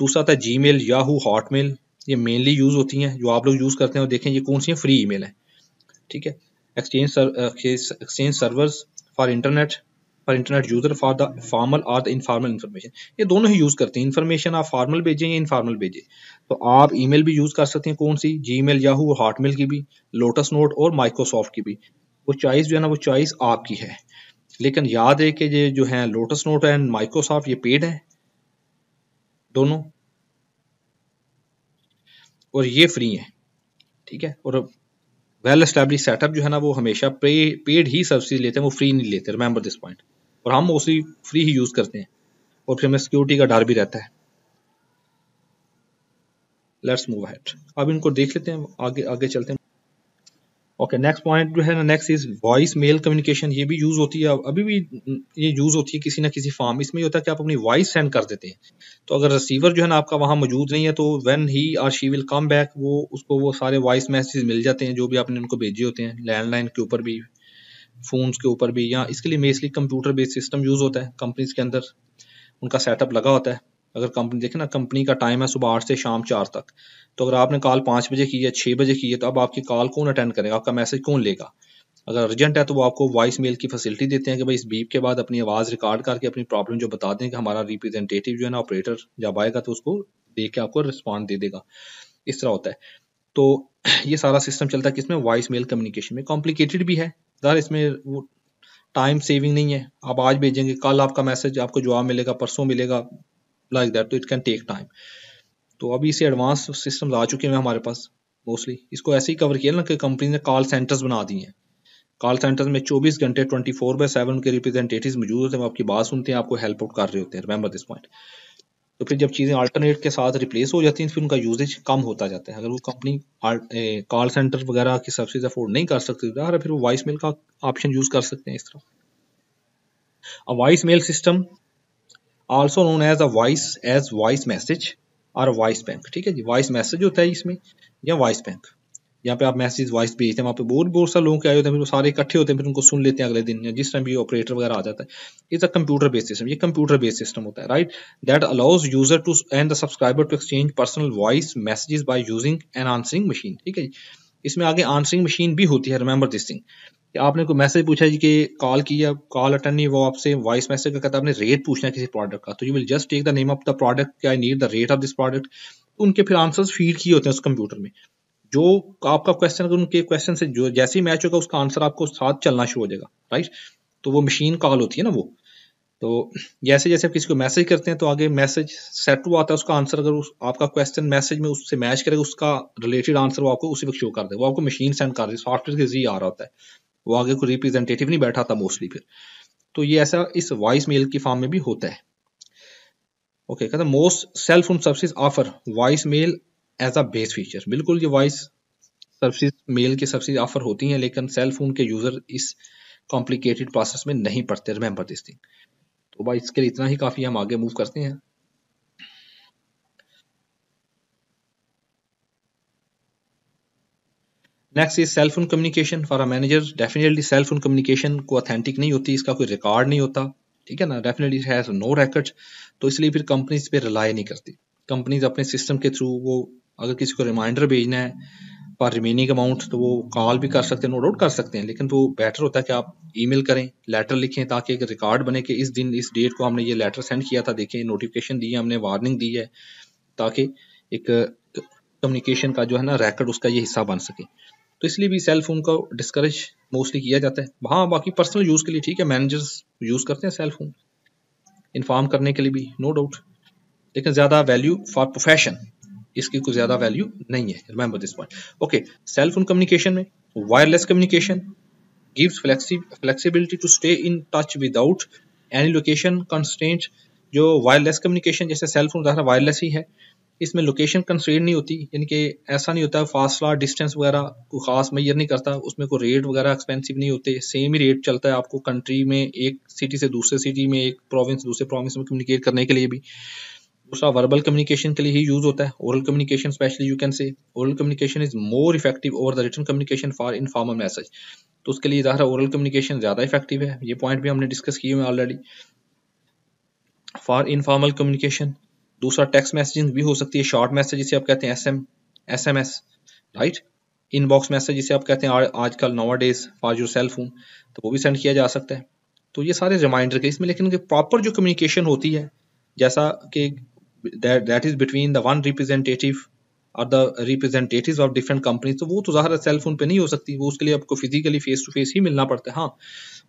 दूसरा था जी मेल याहू हॉटमेल ये मेनली यूज़ होती हैं, जो आप लोग यूज़ करते हैं और देखें ये कौन सी हैं? फ्री ई मेल है। ठीक है? Exchange exchange servers for internet for internet user for the formal और द इनफॉर्मल इन्फॉर्मेशन ये दोनों ही यूज़ करते हैं। इन्फॉर्मेशन आप फॉर्मल भेजें या इनफॉर्मल भेजें। तो आप ईमेल भी यूज़ कर सकते हैं कौन सी? जी मेल याहू हॉटमेल की भी लोटस नोट और माइक्रोसॉफ्ट की भी। वो चॉइस जो है ना वो चॉइस आपकी है। लेकिन याद है कि ये जो है लोटस नोट एंड माइक्रोसॉफ्ट ये पेड है। दोनों। और ये फ्री है। ठीक है? और वेल एस्टेब्लिश सेटअप जो है ना वो हमेशा पे, पेड ही सर्विस लेते हैं वो फ्री नहीं लेते रिमेंबर दिस पॉइंट और हम उसी फ्री ही यूज़ करते हैं। और फिर हमें सिक्योरिटी का डर भी रहता है। लेट्स मूव अहेड अब इनको देख लेते हैं, आगे आगे चलते हैं। ओके नेक्स्ट पॉइंट जो है ना next is voice mail communication ये भी यूज़ होती है। अभी भी ये यूज़ होती है किसी ना किसी फॉर्म इसमें होता है कि आप अपनी वॉइस सेंड कर देते हैं। तो अगर रिसीवर जो है ना आपका वहाँ मौजूद नहीं है तो व्हेन ही और शी विल कम बैक वो उसको वो सारे वॉइस मैसेज मिल जाते हैं, जो भी आपने उनको भेजे होते हैं। लैंडलाइन के ऊपर भी फोन्स के ऊपर भी, या इसके लिए मेसली कंप्यूटर बेस्ड सिस्टम यूज़ होता है कंपनीज़ के अंदर उनका सेटअप लगा होता है। अगर कंपनी देखे ना कंपनी का टाइम है सुबह आठ से शाम चार तक। तो अगर आपने कॉल पाँच बजे की है छः बजे की है तो अब आपकी कॉल कौन अटेंड करेगा? आपका मैसेज कौन लेगा? अगर अर्जेंट है तो वो आपको वॉइस मेल की फैसिलिटी देते हैं कि भाई इस बीप के बाद अपनी आवाज़ रिकॉर्ड करके अपनी प्रॉब्लम जो बता दें कि हमारा रिप्रेजेंटेटिव जो है ना ऑपरेटर जब आएगा तो उसको देख के आपको रिस्पॉन्ड दे देगा। इस तरह होता है। तो ये सारा सिस्टम चलता है किसमें? वॉइस मेल कम्युनिकेशन में। कॉम्प्लिकेटेड भी है ज़ाहिर इसमें वो टाइम सेविंग नहीं है। आप आज भेजेंगे, कल आपका मैसेज आपको जवाब मिलेगा, परसों मिलेगा लाइक दैट तो इट कैन टेक टाइम तो अभी इसे एडवांस सिस्टम आ चुके हैं हमारे पास मोस्टली इसको ऐसे ही कवर किया ना कि कंपनी ने कॉल सेंटर्स बना दिए हैं। कॉल सेंटर्स में 24 घंटे 24 बाय 7 उनके रिप्रेजेंटेटिव मौजूद होते हैं, वो आपकी बात सुनते हैं, आपको हेल्प आउट कर रहे होते हैं। रिमेंबर दिस पॉइंट तो फिर जब चीज़ें अल्टरनेट के साथ रिप्लेस हो जाती हैं फिर उनका यूजेज कम होता जाता है। अगर वो कंपनी कॉल सेंटर वगैरह की सर्विस अफोर्ड नहीं कर सकती तो फिर वो वॉइस मेल का ऑप्शन यूज़ कर सकते हैं इस तरह। Voice mail system also known as a voice as voice message और वॉइस बैंक ठीक है जी? वॉइस मैसेज होता है इसमें या वॉइस बैंक यहाँ पे आप मैसेज वॉइस भेजते हैं, वहाँ पे बहुत बहुत सारे लोगों के आए होते हैं, फिर वो सारे इकट्ठे होते हैं, फिर उनको सुन लेते हैं अगले दिन या जिस टाइम भी ऑपरेटर वगैरह आ जाता है। It's a computer based system ये कंप्यूटर बेस्ड सिस्टम होता है right that allows user to and the subscriber to exchange personal voice messages by using an answering machine ठीक है जी? इसमें आगे आंसरिंग मशीन भी होती है रिमेंबर दिस थिंग आपने कोई मैसेज पूछा जी कि कॉल किया कॉल अटेंड नहीं वो आपसे वॉइस मैसेज का कहता आपने रेट पूछना किसी प्रोडक्ट का तो you will just take the name of the product I need the rate of this product उनके फिर आंसर्स फ़ीड किए होते हैं उस कंप्यूटर में। जो आपका क्वेश्चन अगर उनके क्वेश्चन से जो, जैसे ही मैच होगा, उसका आंसर आपको साथ चलना शुरू हो जाएगा राइट तो वो मशीन कॉल होती है ना वो। तो जैसे जैसे आप किसी को मैसेज करते हैं तो आगे मैसेज सेट हुआ आता है, उसका आंसर अगर उस, आपका क्वेश्चन मैसेज में उससे मैच करेगा, उसका रिलेटेड आंसर वो आपको उसी वक्त शो कर दे वो आपको मशीन सेंड कर रही है सॉफ्टवेयर के ज़रिए आ रहा होता है। वो आगे कोई रिप्रेजेंटेटिव नहीं बैठा था मोस्टली फिर। तो ये ऐसा इस वॉइस मेल की फॉर्म में भी होता है। ओके कहते most cell phone service offer voice mail as a base feature बिल्कुल ये वॉइस सर्विस मेल की सर्विस ऑफ़र होती हैं, लेकिन सेल फ़ोन के यूज़र इस कॉम्प्लिकेटेड प्रोसेस में नहीं पढ़ते रिमेंबर दिस थिंग तो भाई इसके लिए इतना ही काफ़ी हम आगे मूव करते हैं। Next is cell phone communication for a manager definitely cell phone communication को अथेंटिक नहीं होती, इसका कोई रिकॉर्ड नहीं होता, ठीक है ना? डेफिनेटली हैज़ नो रिकॉर्ड तो इसलिए फिर कंपनीज़ पे रिलाई नहीं करती। कंपनीज़ अपने सिस्टम के थ्रू वो अगर किसी को रिमाइंडर भेजना है फॉर रिमेनिंग अमाउंट तो वो कॉल भी कर सकते हैं नोट आउट कर सकते हैं, लेकिन वो बेटर होता है कि आप ईमेल करें लेटर लिखें, ताकि एक रिकॉर्ड बने कि इस दिन, इस डेट को हमने ये लेटर सेंड किया था, देखें नोटिफिकेशन दी है, हमने वार्निंग दी है, ताकि एक कम्युनिकेशन का जो है ना रिकॉर्ड उसका ये हिस्सा बन सके। तो इसलिए भी सेल फ़ोन को डिस्करेज मोस्टली किया जाता है। हाँ बाकी पर्सनल यूज़ के लिए ठीक है मैनेजर्स यूज़ करते हैं सेल फ़ोन इन्फॉर्म करने के लिए भी नो डाउट लेकिन ज़्यादा वैल्यू फॉर प्रोफेशन इसकी कोई ज़्यादा वैल्यू नहीं है remember this point okay cell phone communication में wireless communication gives flexibility to stay in touch without any location constant जो वायरलेस कम्युनिकेशन जैसे सेल फ़ोन ज़्यादा वायरलेस ही है, इसमें लोकेशन कंस्ट्रेंट नहीं होती, यानी कि ऐसा नहीं होता फासला डिस्टेंस वगैरह को खास मैयर नहीं करता, उसमें कोई रेट वगैरह एक्सपेंसिव नहीं होते सेम ही रेट चलता है आपको कंट्री में, एक सिटी से दूसरे सिटी में, एक प्रोविंस दूसरे प्रोविंस में कम्युनिकेट करने के लिए भी। दूसरा वर्बल कम्युनिकेशन के लिए ही यूज़ होता है। Oral communication specially you can say oral communication is more effective over the written communication for informal message तो उसके लिए ज़ाहिर ओरल कम्युनिकेशन ज़्यादा इफ़ेक्टिव है। ये पॉइंट भी हमने डिस्कस किए हुए ऑलरेडी फॉर इनफॉर्मल कम्युनिकेशन दूसरा टेक्स्ट मैसेजिंग भी हो सकती है। शॉर्ट मैसेज जिसे आप कहते हैं S M S M S right inbox message जिसे आप कहते हैं आजकल nowadays for your cell phone तो वो भी सेंड किया जा सकता है। तो ये सारे रिमाइंडर के इसमें लेकिन प्रॉपर जो कम्युनिकेशन होती है, जैसा कि that that is between the one representative और the representative of different companies तो वो तो ज़ाहिर सेल फ़ोन पे नहीं हो सकती, वो उसके लिए आपको फिजिकली फेस टू फेस ही मिलना पड़ता है। हाँ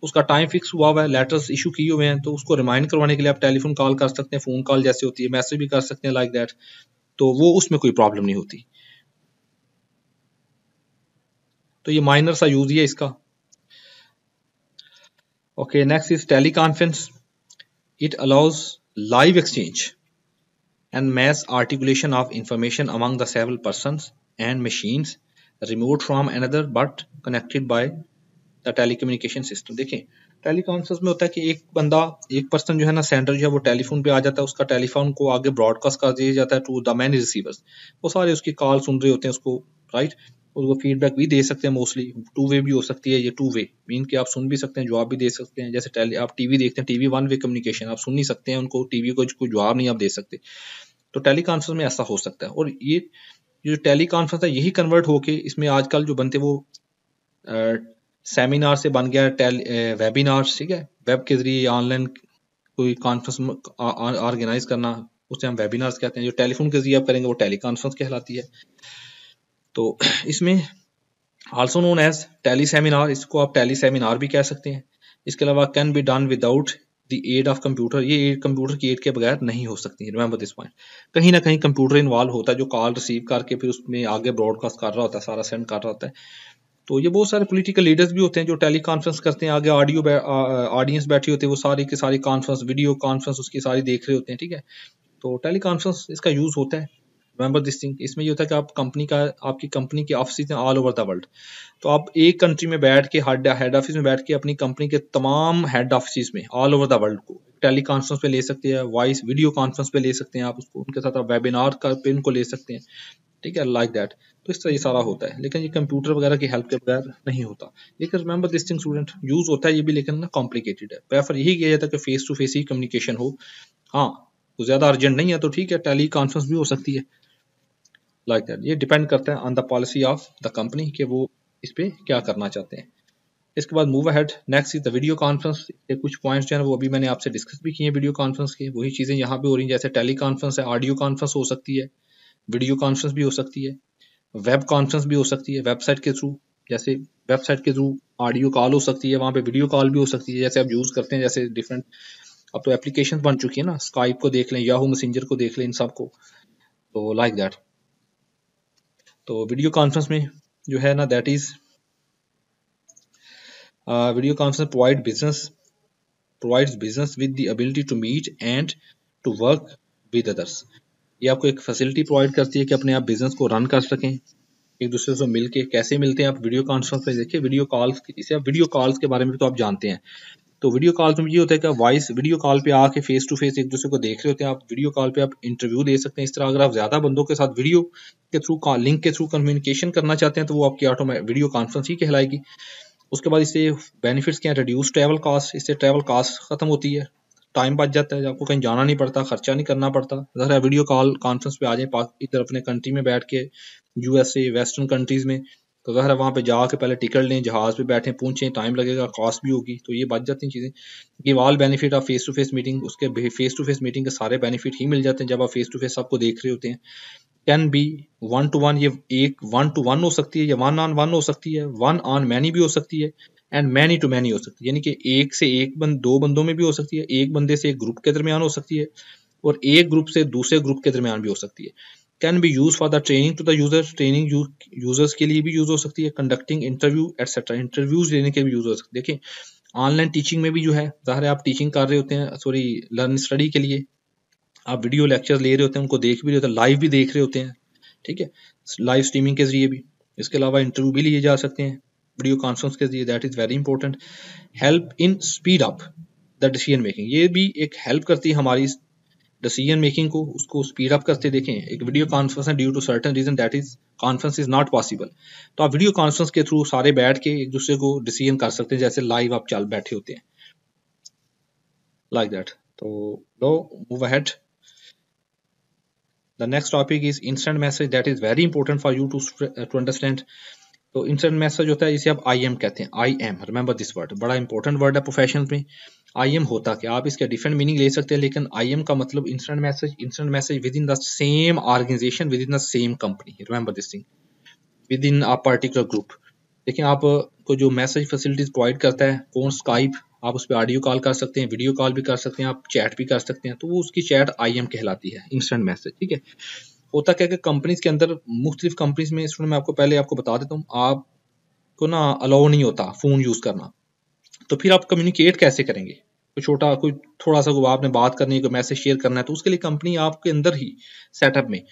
उसका टाइम फिक्स हुआ हुआ है लेटर्स इशू किए हुए हैं तो उसको रिमाइंड करवाने के लिए आप टेलीफोन कॉल कर सकते हैं फ़ोन कॉल जैसे होती है मैसेज भी कर सकते हैं लाइक दैट तो वो उसमें कोई प्रॉब्लम नहीं होती। तो ये माइनर सा यूज़ ही है इसका। Okay next is teleconference it allows live exchange and mass articulation of information among the several persons and machines remote from another but connected by the telecommunication system देखें teleconference में होता है कि एक बंदा एक पर्सन जो है ना सेंटर जो है वो टेलीफोन पे आ जाता है उसका टेलीफोन को आगे ब्रॉडकास्ट कर दिया जाता है टू द मैन रिसीवर्स वो सारे उसकी कॉल सुन रहे होते हैं उसको राइट वो फीडबैक भी दे सकते हैं मोस्टली टू वे भी हो सकती है ये टू वे मीन कि आप सुन भी सकते हैं, जवाब भी दे सकते हैं। जैसे टेली आप टीवी देखते हैं टीवी वन वे कम्युनिकेशन आप सुन नहीं सकते हैं उनको टीवी को कोई जवाब नहीं आप दे सकते। तो टेली कॉन्फ्रेंस में ऐसा हो सकता है। और ये जो टेली कॉन्फ्रेंस है, यही कन्वर्ट होके इसमें आजकल जो बनते वो सेमिनार से बन गया वेबिनार ठीक है? वेब के ज़रिए ऑनलाइन कोई कॉन्फ्रेंस ऑर्गेनाइज करना, उसे हम वेबिनार्स कहते हैं। जो टेलीफोन के ज़रिए आप करेंगे, वो टेली कॉन्फ्रेंस कहलाती है। तो इसमें also known as tele seminar इसको आप टेली सेमिनार भी कह सकते हैं। इसके अलावा can be done without the aid of computer ये एड कंप्यूटर की एड के बगैर नहीं हो सकती रिमेंबर दिस पॉइंट कहीं ना कहीं कंप्यूटर इन्वॉल्व होता है, जो कॉल रिसीव करके फिर उसमें आगे ब्रॉडकास्ट कर रहा होता है, सारा सेंड कर रहा होता है। तो ये बहुत सारे पॉलिटिकल लीडर्स भी होते हैं, जो टेली कॉन्फ्रेंस करते हैं, आगे ऑडियो ऑडियंस बैठी होती है, वो सारी की सारी कॉन्फ्रेंस वीडियो कॉन्फ्रेंस उसकी सारी देख रहे होते हैं, ठीक है? तो टेली कॉन्फ्रेंस इसका यूज़ होता है। रिमेंबर दिस थिंग इसमें ये होता है कि आप कंपनी का, आपकी कंपनी के ऑफ़िस हैं ऑल ओवर द वर्ल्ड तो आप एक कंट्री में बैठ के हेड हेड ऑफ़िस में बैठ के अपनी कंपनी के तमाम हेड ऑफ़िस में ऑल ओवर द वर्ल्ड को टेली कॉन्फ्रेंस पे ले सकते हैं वॉइस वीडियो कॉन्फ्रेंस पे ले सकते हैं आप उसको, उनके साथ आप वेबिनार का, पे उनको ले सकते हैं, ठीक है लाइक दैट तो इस तरह ये सारा होता है, लेकिन ये कंप्यूटर वगैरह की हेल्प के बगैर नहीं होता. लेकिन remember this thing student use होता है ये भी, लेकिन ना कॉम्प्लिकेटेड है. प्रेफर यही किया जाता है कि फेस टू फेस ही कम्युनिकेशन हो. हाँ ज़्यादा अर्जेंट नहीं है तो ठीक है टेली कॉन्फ्रेंस भी हो सकती है. लाइक दैट ये डिपेंड करता है on the policy of the company कि वो इस पर क्या करना चाहते हैं। इसके बाद move ahead next is the video conference के कुछ पॉइंट्स जो है वो अभी मैंने आपसे डिस्कस भी किए हैं वीडियो कॉन्फ्रेंस के। वही चीज़ें यहाँ पे हो रही हैं, जैसे टेली कॉन्फ्रेंस है ऑडियो कॉन्फ्रेंस हो सकती है वीडियो कॉन्फ्रेंस भी हो सकती है वेब कॉन्फ्रेंस भी हो सकती है वेबसाइट के थ्रू जैसे वेबसाइट के थ्रू ऑडियो कॉल हो सकती है, वहाँ पे वीडियो कॉल भी हो सकती है, जैसे आप यूज़ करते हैं, जैसे डिफरेंट अब तो एप्लीकेशन बन चुकी है ना स्काइप को देख लें याहू मैसेंजर को देख लें, इन सबको। तो लाइक दैट तो वीडियो कॉन्फ्रेंस में जो है ना that is video conference provide business provides business with the to meet and to work with others ये आपको एक फैसिलिटी प्रोवाइड करती है कि अपने आप बिज़नेस को रन कर सकें, एक दूसरे से मिल के कैसे मिलते हैं आप वीडियो कॉन्फ्रेंस पे। देखिए वीडियो कॉल्स इसे आप वीडियो कॉल्स के बारे में तो आप जानते हैं। तो वीडियो कॉल में ये होता है कि वॉइस वीडियो कॉल पे आके फेस टू फेस एक दूसरे को देख रहे होते हैं, आप वीडियो कॉल पे आप इंटरव्यू दे सकते हैं इस तरह। अगर आप ज़्यादा बंदों के साथ वीडियो के थ्रू लिंक के थ्रू कम्युनिकेशन करना चाहते हैं तो वो आपकी ऑटोमेटिक वीडियो कॉन्फ्रेंस ही कहलाएगी। उसके बाद इससे बेनिफिट्स क्या है? रिड्यूस ट्रैवल कास्ट इससे ट्रैवल कास्ट खत्म होती है। टाइम बच जाता है, आपको कहीं जाना नहीं पड़ता, खर्चा नहीं करना पड़ता। ज़रा वीडियो कॉल कॉन्फ्रेंस पे आ जाए इधर अपने कंट्री में बैठ के यूएसए वेस्टर्न कंट्रीज़ में। तो ज़रा वहाँ पे जाके पहले टिकट लें, जहाज़ पे बैठे, पूछें टाइम लगेगा कॉस्ट भी होगी तो ये बच जाती हैं चीज़ें। ये वाल benefit of face to face meeting उसके फेस टू फेस मीटिंग के सारे बेनिफिट ही मिल जाते हैं जब आप फेस टू फेस सबको देख रहे होते हैं। Can be one to one ये एक वन टू वन हो सकती है या वन ऑन वन हो सकती है वन ऑन मैनी भी हो सकती है एंड मैनी टू मैनी हो सकती है। यानी कि एक से एक बंद, दो बंदों में भी हो सकती है, एक बंदे से एक ग्रुप के दरमियान हो सकती है, और एक ग्रुप से दूसरे ग्रुप के दरमियान भी हो सकती है। Can be use for the training to the user training users के लिए भी यूज़ हो सकती है कंडक्टिंग इंटरव्यू एटसेट्रा इंटरव्यूज़ लेने के भी यूज़ हो सकते है। देखिए ऑनलाइन टीचिंग में भी जो है, ज़ाहिर आप टीचिंग कर रहे होते हैं सॉरी लर्न स्टडी के लिए, आप वीडियो लेक्चर ले रहे होते हैं, उनको देख भी रहे होते हैं लाइव भी देख रहे होते हैं, ठीक है? लाइव स्ट्रीमिंग के ज़रिए भी। इसके अलावा इंटरव्यू भी लिए जा सकते हैं वीडियो कॉन्फ्रेंस के ज़रिए that is very important help in speed up the decision making ये भी एक हेल्प करती है हमारी डिसीज़न मेकिंग को उसको स्पीड अप करते देखें। एक वीडियो कॉन्फ्रेंस है due to certain reason that is conference is not possible तो आप वीडियो कॉन्फ्रेंस के थ्रू सारे बैठ के एक दूसरे को डिसीज़न कर सकते हैं जैसे लाइव आप चल बैठे होते हैं। लाइक दैट तो लो move ahead next topic is instant message that is very important for you to uh, to understand तो इंस्टेंट मैसेज होता है जिसे आप आई एम कहते हैं। I M remember this word बड़ा इंपॉर्टेंट वर्ड है प्रोफेशनल में। आई एम होता क्या? आप इसका डिफरेंट मीनिंग ले सकते हैं, लेकिन आई एम का मतलब instant message instant message within the same organization within the same company remember this thing within a particular group लेकिन आप को जो मैसेज फैसिलिटीज़ प्रोवाइड करता है कौन स्काइप आप उस पर ऑडियो कॉल कर सकते हैं वीडियो कॉल भी कर सकते हैं, आप चैट भी कर सकते हैं तो वो उसकी चैट आई एम कहलाती है इंस्टेंट मैसेज ठीक है? होता क्या कि कंपनीज़ के अंदर, मुख्तलिफ़ कंपनीज़ में इसमें मैं आपको पहले आपको बता देता हूँ आपको ना अलाउ नहीं होता फ़ोन यूज़ करना। तो फिर आप कम्युनिकेट कैसे करेंगे? कोई छोटा, कोई थोड़ा सा आपने बात करनी है, कोई मैसेज शेयर करना है तो उसके लिए कंपनी आपके अंदर ही सेटअप में,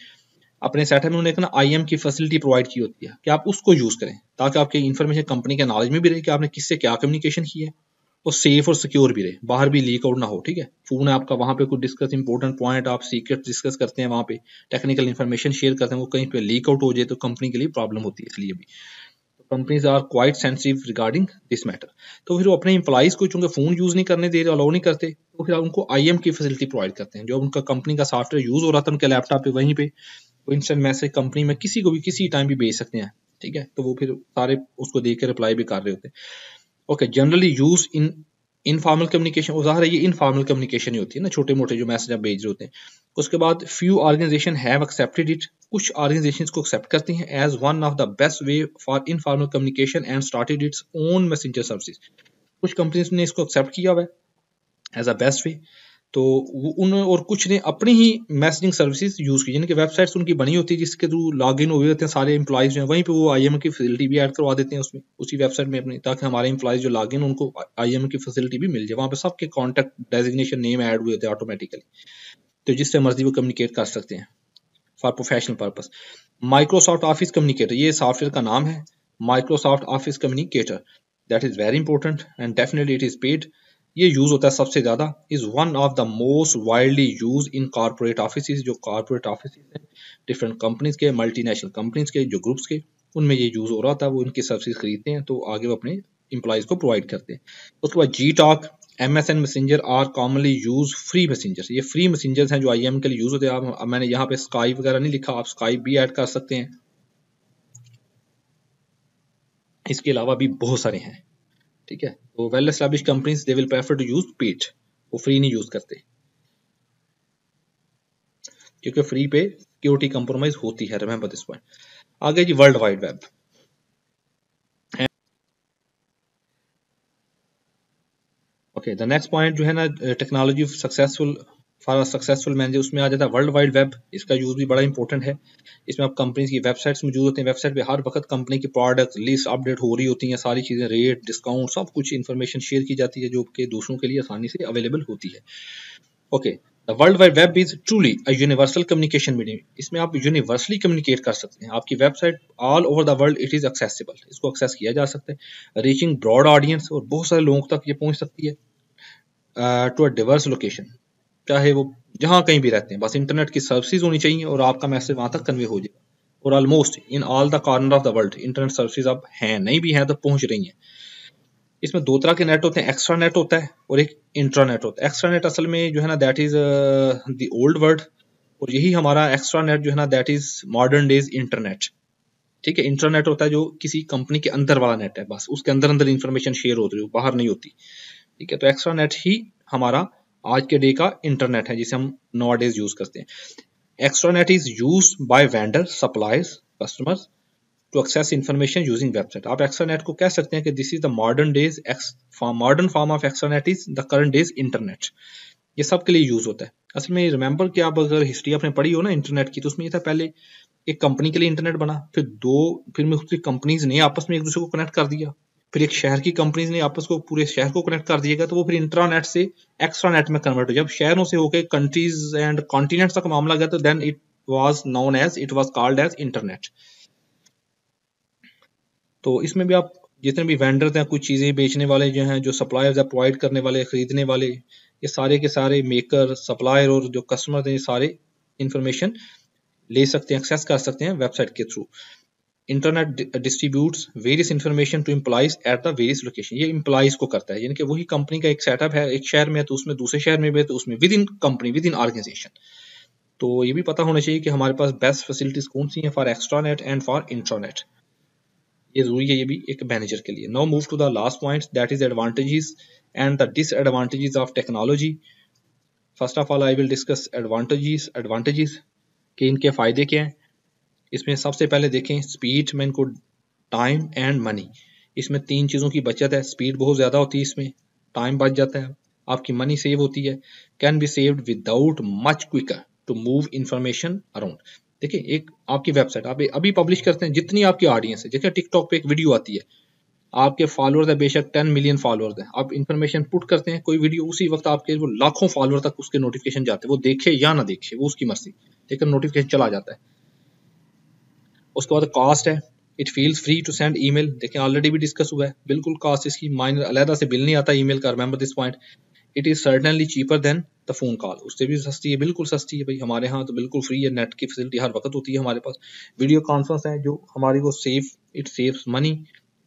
अपने सेटअप में उन्हें ना आई की फैसिलिटी प्रोवाइड की होती है कि आप उसको यूज़ करें, ताकि आपकी इन्फॉर्मेशन कंपनी के नॉलेज में भी रहे कि आपने किससे क्या कम्युनिकेशन की है, और सेफ़ और सिक्योर भी रहे, बाहर भी लीक आउट ना हो, ठीक है? फ़ोन है आपका, वहाँ पे कुछ डिस्कस इंपॉर्टेंट पॉइंट आप सीक्रेट डिस्कस करते हैं वहाँ पे टेक्निकल इन्फॉर्मेशन शेयर करते हैं, वो कहीं पे लीक आउट हो जाए तो कंपनी के लिए प्रॉब्लम होती है, इसलिए भी। Companies are quite sensitive regarding this matter तो फिर वो अपने इंप्लाइज को चूँकि फ़ोन यूज़ नहीं करने दे रहे अलाउ नहीं करते तो फिर उनको आईएम की फैसिलिटी प्रोवाइड करते हैं। जो उनका कंपनी का सॉफ्टवेयर यूज़ हो रहा था, उनके लैपटॉप पे, वहीं पे, वो इंस्टेंट मैसेज कंपनी में किसी को भी, किसी टाइम भी भेज सकते हैं, ठीक है? तो वो फिर सारे उसको देख के रिप्लाई भी कर रहे होते हैं। Okay generally use in informal communication उदाहरण ये इनफॉर्मल कम्युनिकेशन ही होती है ना छोटे मोटे जो मैसेज आप भेज रहे होते हैं। उसके बाद few organization have accepted it कुछ ऑर्गेनाइजेशन को एक्सेप्ट करती हैं as one of the best way for informal communication and started its own messenger service कुछ कंपनीज़ ने इसको एक्सेप्ट किया हुआ है एज अ बेस्ट वे तो उन और कुछ ने अपनी ही मैसेजिंग सर्विसेज़ यूज़ की यानी कि वेबसाइट्स उनकी बनी होती है, जिसके थ्रू लॉग इन हुए होते हैं सारे इंप्लॉइज जो हैं, वहीं पे वो आईएम की फैसिलिटी भी ऐड करवा देते हैं उसमें, उसी वेबसाइट में अपनी, ताकि हमारे इंप्लॉइज जो लॉग इन उनको आईएम की फैसिलिटी भी मिल जाए। वहाँ पर सबके कॉन्टैक्ट डेजिग्नेशन नेम ऐड हुए होते हैं ऑटोमेटिकली तो जिससे मर्ज़ी वो कम्युनिकेट कर सकते हैं for professional purpose Microsoft Office Communicator ये सॉफ्टवेयर का नाम है। Microsoft Office Communicator that is very important and definitely it is paid ये यूज़ होता है सबसे ज़्यादा is one of the most widely use in corporate office जो कॉर्पोरेट ऑफ़िस हैं डिफरेंट कंपनीज़ के मल्टीनेशनल कंपनीज़ के, जो ग्रुप्स के, उनमें ये यूज़ हो रहा था, वो इनकी सर्विस खरीदते हैं तो आगे वो अपने इंप्लॉयज को प्रोवाइड करते हैं। उसके बाद G talk M S N messenger are commonly use free messenger ये फ्री मैसेंजर्स हैं जो आई एम के लिए यूज़ होते हैं। आप मैंने यहाँ पे स्काई वगैरह नहीं लिखा, आप स्काई भी ऐड कर सकते हैं। इसके अलावा भी बहुत सारे हैं। ठीक है? तो well establish companies they will prefer to use paid वो फ्री नहीं यूज़ करते। क्योंकि फ्री पे सिक्योरिटी कंप्रोमाइज होती है रिमेंबर दिस पॉइंट आगे जी world wide web okay the next point जो है ना technology successful for successful manager उसमें आ जाता है वर्ल्ड वाइड वेब इसका यूज़ भी बड़ा इंपॉर्टेंट है। इसमें आप कंपनी की वेबसाइट्स मौजूद होते हैं वेबसाइट पे हर वक्त कंपनी की प्रोडक्ट लिस्ट अपडेट हो रही होती हैं, सारी चीज़ें रेट डिस्काउंट सब कुछ इन्फॉर्मेशन शेयर की जाती है जो कि दूसरों के लिए आसानी से अवेलेबल होती है। Okay world wide web is truly a universal communication medium इसमें आप यूनिवर्सली कम्युनिकेट कर सकते हैं। आपकी website all over the world it is accessible इसको एक्सेस किया जा सकता है। रीचिंग ब्रॉड ऑडियंस और बहुत सारे लोगों तक ये पहुँच सकती है। टू अ डिवर्स लोकेशन चाहे वो जहाँ कहीं भी रहते हैं, बस इंटरनेट की सर्विसेज़ होनी चाहिए और आपका मैसेज वहाँ तक कन्वे हो जाए। और almost in all the corner of the world internet services अब हैं, नहीं भी हैं तो पहुँच रही हैं। इसमें दो तरह के नेट होते हैं एक्स्ट्रा नेट होता है और एक इंट्रानेट होता है। एक्स्ट्रा नेट असल में जो है ना that is the old word और यही हमारा एक्स्ट्रा नेट जो है ना that is modern days internet ठीक है इंटरनेट होता है जो किसी कंपनी के अंदर वाला नेट है, बस उसके अंदर अंदर इंफॉर्मेशन शेयर होती है बाहर नहीं होती। ठीक है तो एक्स्ट्रा नेट ही हमारा आज के डे का इंटरनेट है, जिसे हम नो डेज़ यूज़ करते हैं। Extranet is use by vendor suppliers customers to access information using website आप एक्स्ट्रा नेट को कह सकते हैं कि this is the modern days modern form of extranet is the current days internet ये सब के लिए यूज़ होता है। असल में रिमेंबर कि आप अगर हिस्ट्री आपने पढ़ी हो ना इंटरनेट की तो उसमें ये था पहले एक कंपनी के लिए इंटरनेट बना, फिर दो, फिर में कंपनीज़ ने आपस में एक दूसरे को कनेक्ट कर दिया। फिर एक शहर की कंपनीज़ ने आपस को पूरे शहर को कनेक्ट कर दिएगा तो वो फिर इंट्रानेट से एक्स्ट्रा नेट में कन्वर्ट हो जब शहरों से होकर कंट्रीज़ एंड कॉन्टिनेंट तक मामला गया तो then it was known as it was called as internet तो इसमें भी आप जितने भी वेंडर्स हैं, कुछ चीज़ें बेचने वाले जो हैं, जो सप्लायर्स है प्रोवाइड करने वाले, खरीदने वाले, ये सारे के सारे मेकर सप्लायर और जो कस्टमर हैं, ये सारे इंफॉर्मेशन ले सकते हैं एक्सेस कर सकते हैं वेबसाइट के through internet distributes various information to employees at the various location ये एम्प्लॉइज को करता है, यानी कि वही कंपनी का एक सेटअप है, एक शहर में है तो उसमें दूसरे शहर में भी है तो उसमें within company within organization तो ये भी पता होना चाहिए कि हमारे पास बेस्ट फैसिलिटीज़ कौन सी हैं for extranet and for intranet ये ज़रूरी है ये भी एक मैनेजर के लिए. No move to the last point that is advantages and the disadvantages of technology first of all I will discuss advantages advantages कि इनके फ़ायदे क्या हैं? इसमें सबसे पहले देखें स्पीड में इनको टाइम एंड मनी इसमें तीन चीज़ों की बचत है। स्पीड बहुत ज़्यादा होती है इसमें। टाइम बच जाता है। आपकी मनी सेव होती है। Can be saved without much quicker to move information around देखिए, एक आपकी वेबसाइट आप अभी पब्लिश करते हैं, जितनी आपकी ऑडियंस है। देखिए टिकटॉक पे एक वीडियो आती है। आपके फॉलोअर्स है, बेशक टेन मिलियन फॉलोअर्स हैं। आप इन्फॉर्मेशन पुट करते हैं, कोई वीडियो उसी वक्त आपके वो लाखों फॉलोअर तक उसके नोटिफिकेशन जाते हैं। वो देखे या ना देखे, वो उसकी मर्ज़ी। लेकिन नोटिफिकेशन चला जाता है। उसके बाद कास्ट है। It feels free to send email देखें ऑलरेडी भी डिस्कस हुआ है। बिल्कुल कास्ट इसकी माइनर अलहदा से बिल नहीं आता ईमेल का remember this point it is certainly cheaper than the phone call उससे भी सस्ती है, बिल्कुल सस्ती है भाई। हमारे यहाँ तो बिल्कुल फ्री है। नेट की फैसिलिटी हर वक्त होती है हमारे पास। वीडियो कॉन्फ्रेंस है जो हमारी वो safe it saves money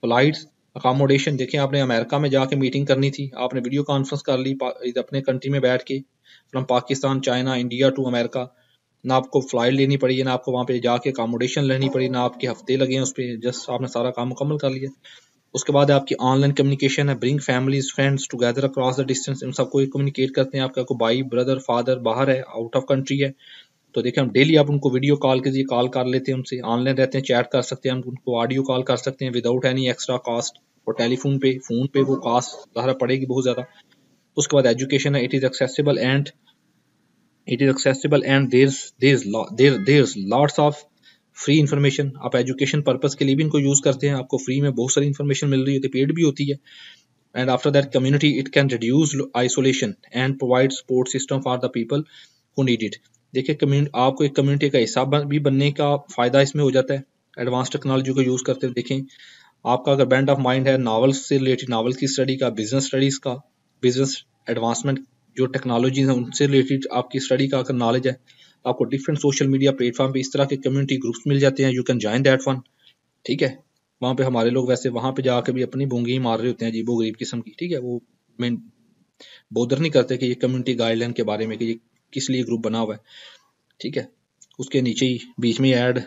flights accommodation देखें आपने अमेरिका में जाके मीटिंग करनी थी। आपने वीडियो कॉन्फ्रेंस कर ली अपने कंट्री में बैठ के from Pakistan China India to America ना आपको फ़्लाइट लेनी पड़ी है ना आपको वहाँ पे जाके अकोमोडेशन लेनी पड़ी, ना आपके हफ़्ते लगे हैं उस पर जस्ट आपने सारा काम मुकम्मल कर लिया। उसके बाद आपकी ऑनलाइन कम्युनिकेशन है bring families friends together across the distance इन सबको कम्युनिकेट करते हैं। आपका भाई ब्रदर फादर बाहर है आउट ऑफ़ कंट्री है तो देखिए, हम डेली आप उनको वीडियो कॉल के लिए कॉल कर लेते हैं उनसे। ऑनलाइन रहते हैं चैट कर सकते हैं, हम उनको ऑडियो कॉल कर सकते हैं विदाउट एनी एक्स्ट्रा कॉस्ट और टेलीफोन पे फ़ोन पे वो कॉस्ट ज़्यादा पड़ेगी बहुत ज़्यादा। उसके बाद एजुकेशन है it is accessible and it is accessible and there's there's there, there's lots of free information आप एजुकेशन पर्पज के लिए भी इनको यूज़ करते हैं। आपको फ्री में बहुत सारी इन्फॉर्मेशन मिल रही होती है पेड भी होती है। And after that community it can reduce isolation and provide support system for the people who need it देखिए कम्युनिटी आपको एक कम्युनिटी का हिस्सा भी बनने का फ़ायदा इसमें हो जाता है। एडवांस टेक्नोलॉजी को यूज़ करते हुए देखें। आपका अगर बैंड ऑफ़ माइंड है नावल्स से रिलेटेड नावल की स्टडी का बिज़नेस स्टडीज़ का बिज़नेस एडवांसमेंट जो टेक्नोलॉजी है, उनसे रिलेटेड आपकी स्टडी का अगर नॉलेज है, आपको डिफरेंट सोशल मीडिया प्लेटफॉर्म पे इस तरह के कम्युनिटी ग्रुप्स मिल जाते हैं you can join that one ठीक है? वहाँ पे हमारे लोग वैसे, वहाँ पे जाके भी अपनी बूँगी मार रहे होते हैं अजीबो गरीब किस्म की। ठीक है? वो मेन बोदर नहीं करते कि ये कम्युनिटी गाइडलाइन के बारे में कि ये किस लिए ग्रुप बना हुआ है। ठीक है? उसके नीचे ही, बीच में ऐड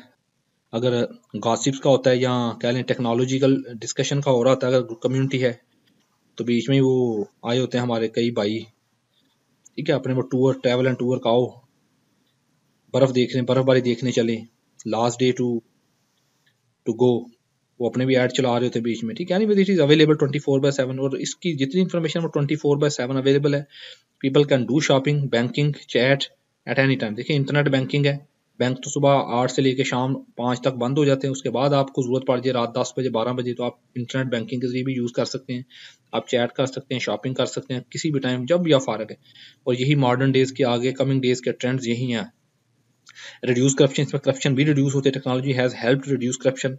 अगर गॉसिप्स का होता है या कह लें टेक्नोलॉजिकल डिस्कशन का हो रहा होता है, अगर कम्युनिटी है तो बीच में वो आए होते हैं हमारे कई भाई। ठीक है, अपने वो टूर ट्रैवल एंड टूर का आओ बर्फ़ देखने बर्फबारी देखने चले। Last day to to go वो अपने भी ऐड चला रहे थे बीच में, ठीक है? यानी this is available twenty four by seven और इसकी जितनी इन्फॉर्मेशन वो twenty four by seven available है। People can do shopping banking chat at any time देखिए इंटरनेट बैंकिंग है। बैंक तो सुबह आठ से लेकर शाम पाँच तक बंद हो जाते हैं। उसके बाद आपको ज़रूरत पड़ जाए रात दस बजे, बारह बजे तो आप इंटरनेट बैंकिंग के ज़रिए भी यूज़ कर सकते हैं। आप चैट कर सकते हैं, शॉपिंग कर सकते हैं, किसी भी टाइम जब भी आप फारग है। और यही मॉडर्न डेज़ के आगे कमिंग डेज़ के ट्रेंड्स यही हैं। रिड्यूस करप्शन इसमें करप्शन भी रिड्यूस होते हैं। Technology has help reduce corruption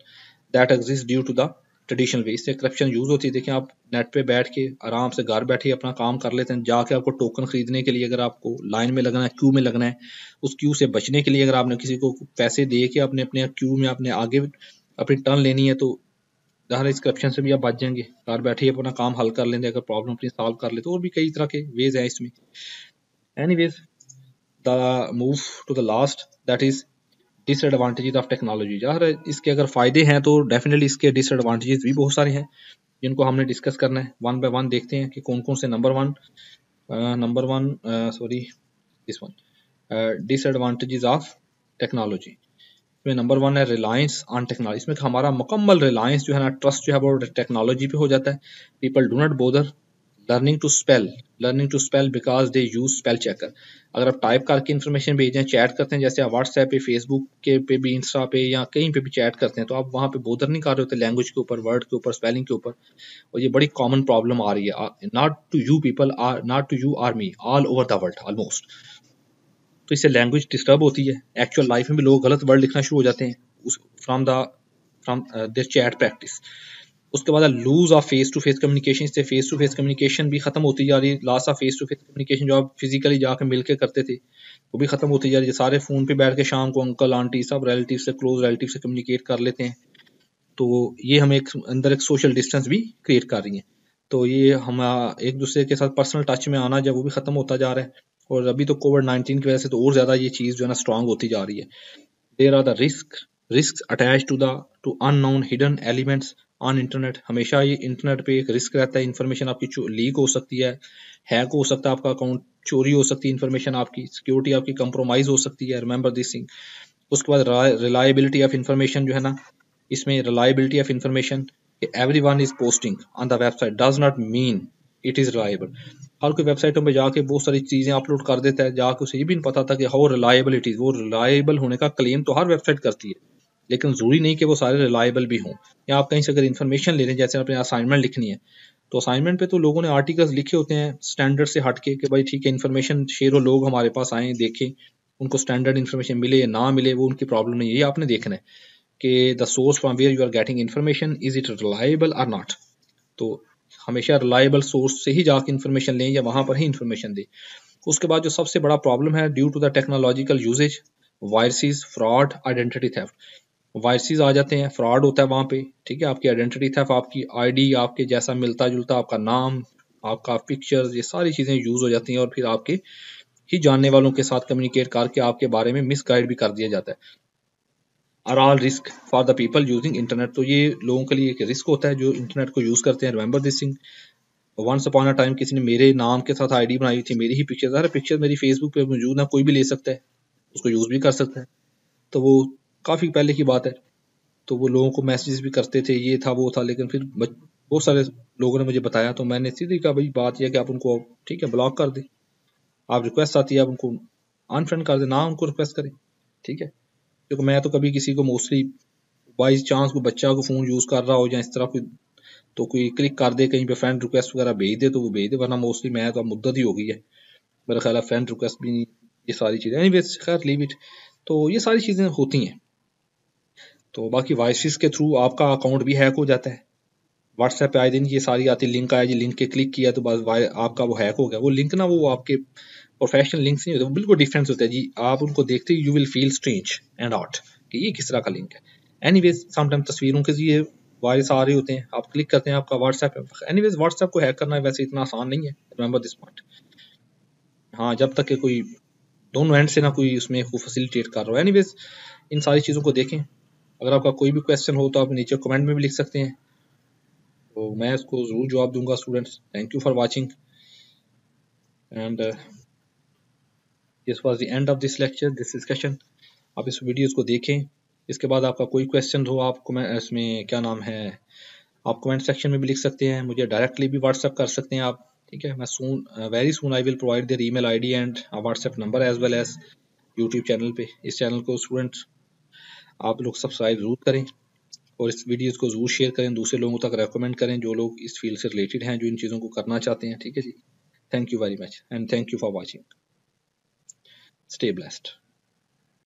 that exist due to the traditional way इससे करप्शन यूज़ होती है। देखें आप नेट पे बैठ के आराम से घर बैठे अपना काम कर लेते हैं। जाके आपको टोकन खरीदने के लिए अगर आपको लाइन में लगना है क्यू में लगना है, उस क्यू से बचने के लिए अगर आपने किसी को पैसे दे के अपने अपने क्यू में अपने आगे अपनी टर्न लेनी है तो जहाँ इस करप्शन से भी आप बच जाएँगे। घर बैठे अपना काम हल कर लेंगे, अगर प्रॉब्लम अपनी सॉल्व कर लेते और भी कई तरह के वेज हैं इसमें। Any ways the move to the last that is disadvantages of technology यार इसके अगर फ़ायदे हैं तो डेफिनेटली इसके डिसएडवांटेजेस भी बहुत सारे हैं, जिनको हमने डिस्कस करना है। वन बाय वन देखते हैं कि कौन कौन से number one number one sorry this one disadvantages of technology इसमें नंबर वन है रिलायंस ऑन टेक्नोलॉजी इसमें हमारा मुकम्मल रिलायंस जो है ना ट्रस्ट जो है, वो टेक्नोलॉजी पे हो जाता है। People do not bother learning to spell learning to spell because they use spell checker अगर आप टाइप करके इन्फॉर्मेशन भेजें चैट करते हैं, जैसे आप व्हाट्सएप पे फेसबुक के पे भी इंस्टा पे या कहीं पे भी चैट करते हैं तो आप वहाँ पे बोधर नहीं कर रहे होते लैंग्वेज के ऊपर वर्ड के ऊपर स्पेलिंग के ऊपर। और ये बड़ी कॉमन प्रॉब्लम आ रही है। Not to you people are not to you are me all over the world almost तो इससे लैंग्वेज डिस्टर्ब होती है। एक्चुअल लाइफ में भी लोग गलत वर्ड लिखना शुरू हो जाते हैं। From the from this chat practice उसके बाद lose of face to face communication इससे फेस टू फेस कम्युनिकेशन भी खत्म होती जा रही है। Last of face to face communication जो आप फिजिकली जाकर मिल के करते थे, वो भी खत्म होती जा रही है। सारे फ़ोन पे बैठ के शाम को अंकल आंटी सब रिलेटिव से क्लोज रिलेटिव से कम्युनिकेट कर लेते हैं। तो ये हमें एक अंदर एक सोशल डिस्टेंस भी क्रिएट कर रही है। तो ये हम एक दूसरे के साथ पर्सनल टच में आना जब वो भी खत्म होता जा रहा है। और अभी तो कोविड नाइन्टीन की वजह से तो और ज़्यादा ये चीज़ जो है ना स्ट्रांग होती जा रही है। There are the risk risk attach to the to unknown hidden elements on internet हमेशा ये इंटरनेट पे एक रिस्क रहता है इन्फॉर्मेशन आपकी लीक हो सकती है हैक हो सकता है आपका अकाउंट चोरी हो सकती है इन्फॉर्मेशन आपकी सिक्योरिटी आपकी कंप्रोमाइज हो सकती है रिमेंबर दिस थिंग उसके बाद रिलायबिलिटी ऑफ़ इन्फॉर्मेशन जो है ना, इसमें reliability of information everyone is posting on the website does not mean it is reliable हर कोई वेबसाइटों में जाके बहुत सारी चीज़ें अपलोड कर देता है, जाके उसे ये भी नहीं पता था कि हाउ रिलायबल इट इज़ वो रिलायबल होने का क्लेम तो हर वेबसाइट करती है। लेकिन ज़रूरी नहीं कि वो सारे रिलायबल भी हों। या आप कहीं से अगर इन्फॉर्मेशन ले रहे हैं जैसे अपने असाइनमेंट लिखनी है तो असाइनमेंट पे तो लोगों ने आर्टिकल्स लिखे होते हैं स्टैंडर्ड से हट के कि भाई ठीक है इन्फॉर्मेशन शेयर हो लोग हमारे पास आए, देखें, उनको स्टैंडर्ड इन्फॉर्मेशन मिले या ना मिले, वो उनकी प्रॉब्लम नहीं है। ये आपने देखना है कि the source from where you are getting information is it reliable or not तो हमेशा रिलायबल सोर्स से ही जाके इन्फॉर्मेशन लें या वहाँ पर ही इन्फॉर्मेशन दें। उसके बाद जो सबसे बड़ा प्रॉब्लम है due to the technological usage viruses fraud identity theft viruses आ जाते हैं फ्रॉड होता है वहाँ पे, ठीक है? आपकी आइडेंटिटी थेफ्ट आपकी आईडी आपके जैसा मिलता जुलता, आपका नाम, आपका पिक्चर्स ये सारी चीज़ें यूज़ हो जाती हैं और फिर आपके ही जानने वालों के साथ कम्युनिकेट करके आपके बारे में मिस गाइड भी कर दिया जाता है। Are all risk for the people using internet तो ये लोगों के लिए एक रिस्क होता है जो इंटरनेट को यूज़ करते हैं। Remember this thing once upon a time किसी ने मेरे नाम के साथ आईडी बनाई थी, मेरी ही पिक्चर अरे पिक्चर मेरी फेसबुक पे मौजूद है, कोई भी ले सकता है, उसको यूज़ भी कर सकता है। तो वो काफ़ी पहले की बात है। तो वो लोगों को मैसेजेस भी करते थे, ये था, वो था, लेकिन फिर बहुत सारे लोगों ने मुझे बताया तो मैंने सीधी कहा, भाई, बात यह कि आप उनको, ठीक है ब्लॉक कर दें। आप रिक्वेस्ट आती है, आप उनको अनफ्रेंड कर दें, ना उनको रिक्वेस्ट करें, ठीक है? क्योंकि मैं तो कभी किसी को मोस्टली बाई चांस को बच्चा को फ़ोन यूज़ कर रहा हो या इस तरह कोई तो कोई क्लिक कर दे, कहीं पे फ्रेंड रिक्वेस्ट वगैरह भेज दे तो वो भेज दे, वरना मोस्टली मैं तो मुद्दत ही हो गई है। मेरा ख्याल है फ्रेंड रिक्वेस्ट भी नहीं, ये सारी चीज़ें एनी खैर लीव इट तो ये सारी चीज़ें होती हैं। तो बाकी वॉइस के थ्रू आपका अकाउंट भी हैक हो जाता है। व्हाट्सएप पे आए दिन ये सारी आती लिंक आया जी लिंक के क्लिक किया तो बस आपका वो हैक हो गया। वो लिंक ना वो आपके प्रोफेशनल लिंक्स नहीं होते बिल्कुल डिफरेंस होते हैं। जी, आप उनको देखते you will feel strange and out कि ये किस तरह का लिंक है। एनी वेज समटाइम तस्वीरों के लिए वायरस आ रहे होते हैं, आप क्लिक करते हैं आपका व्हाट्सएप एनी वेज व्हाट्सएप को हैक करना वैसे इतना आसान नहीं है रिमेंबर दिस पॉइंट हाँ जब तक कि कोई दोनों एंड से ना कोई उसमें फैसिलिटेट कर रहा हो। एनी इन सारी चीज़ों को देखें। अगर आपका कोई भी क्वेश्चन हो तो आप नीचे कमेंट में भी लिख सकते हैं। तो मैं इसको ज़रूर जवाब दूँगा students thank you for watching and this was the end of this lecture this discussion आप इस वीडियोस को देखें। इसके बाद आपका कोई क्वेश्चन हो, आप इसमें क्या नाम है, आप कमेंट सेक्शन में भी लिख सकते हैं। मुझे डायरेक्टली भी व्हाट्सअप कर सकते हैं आप, ठीक है? मैं soon very soon I will provide their email ID and WhatsApp number as well as YouTube channel पे। इस चैनल को स्टूडेंट्स आप लोग सब्सक्राइब ज़रूर करें और इस वीडियोज़ को ज़रूर शेयर करें, दूसरे लोगों तक रेकमेंड करें जो लोग इस फ़ील्ड से रिलेटेड हैं, जो इन चीज़ों को करना चाहते हैं, ठीक है जी? Thank you very much and thank you for watching stay blessed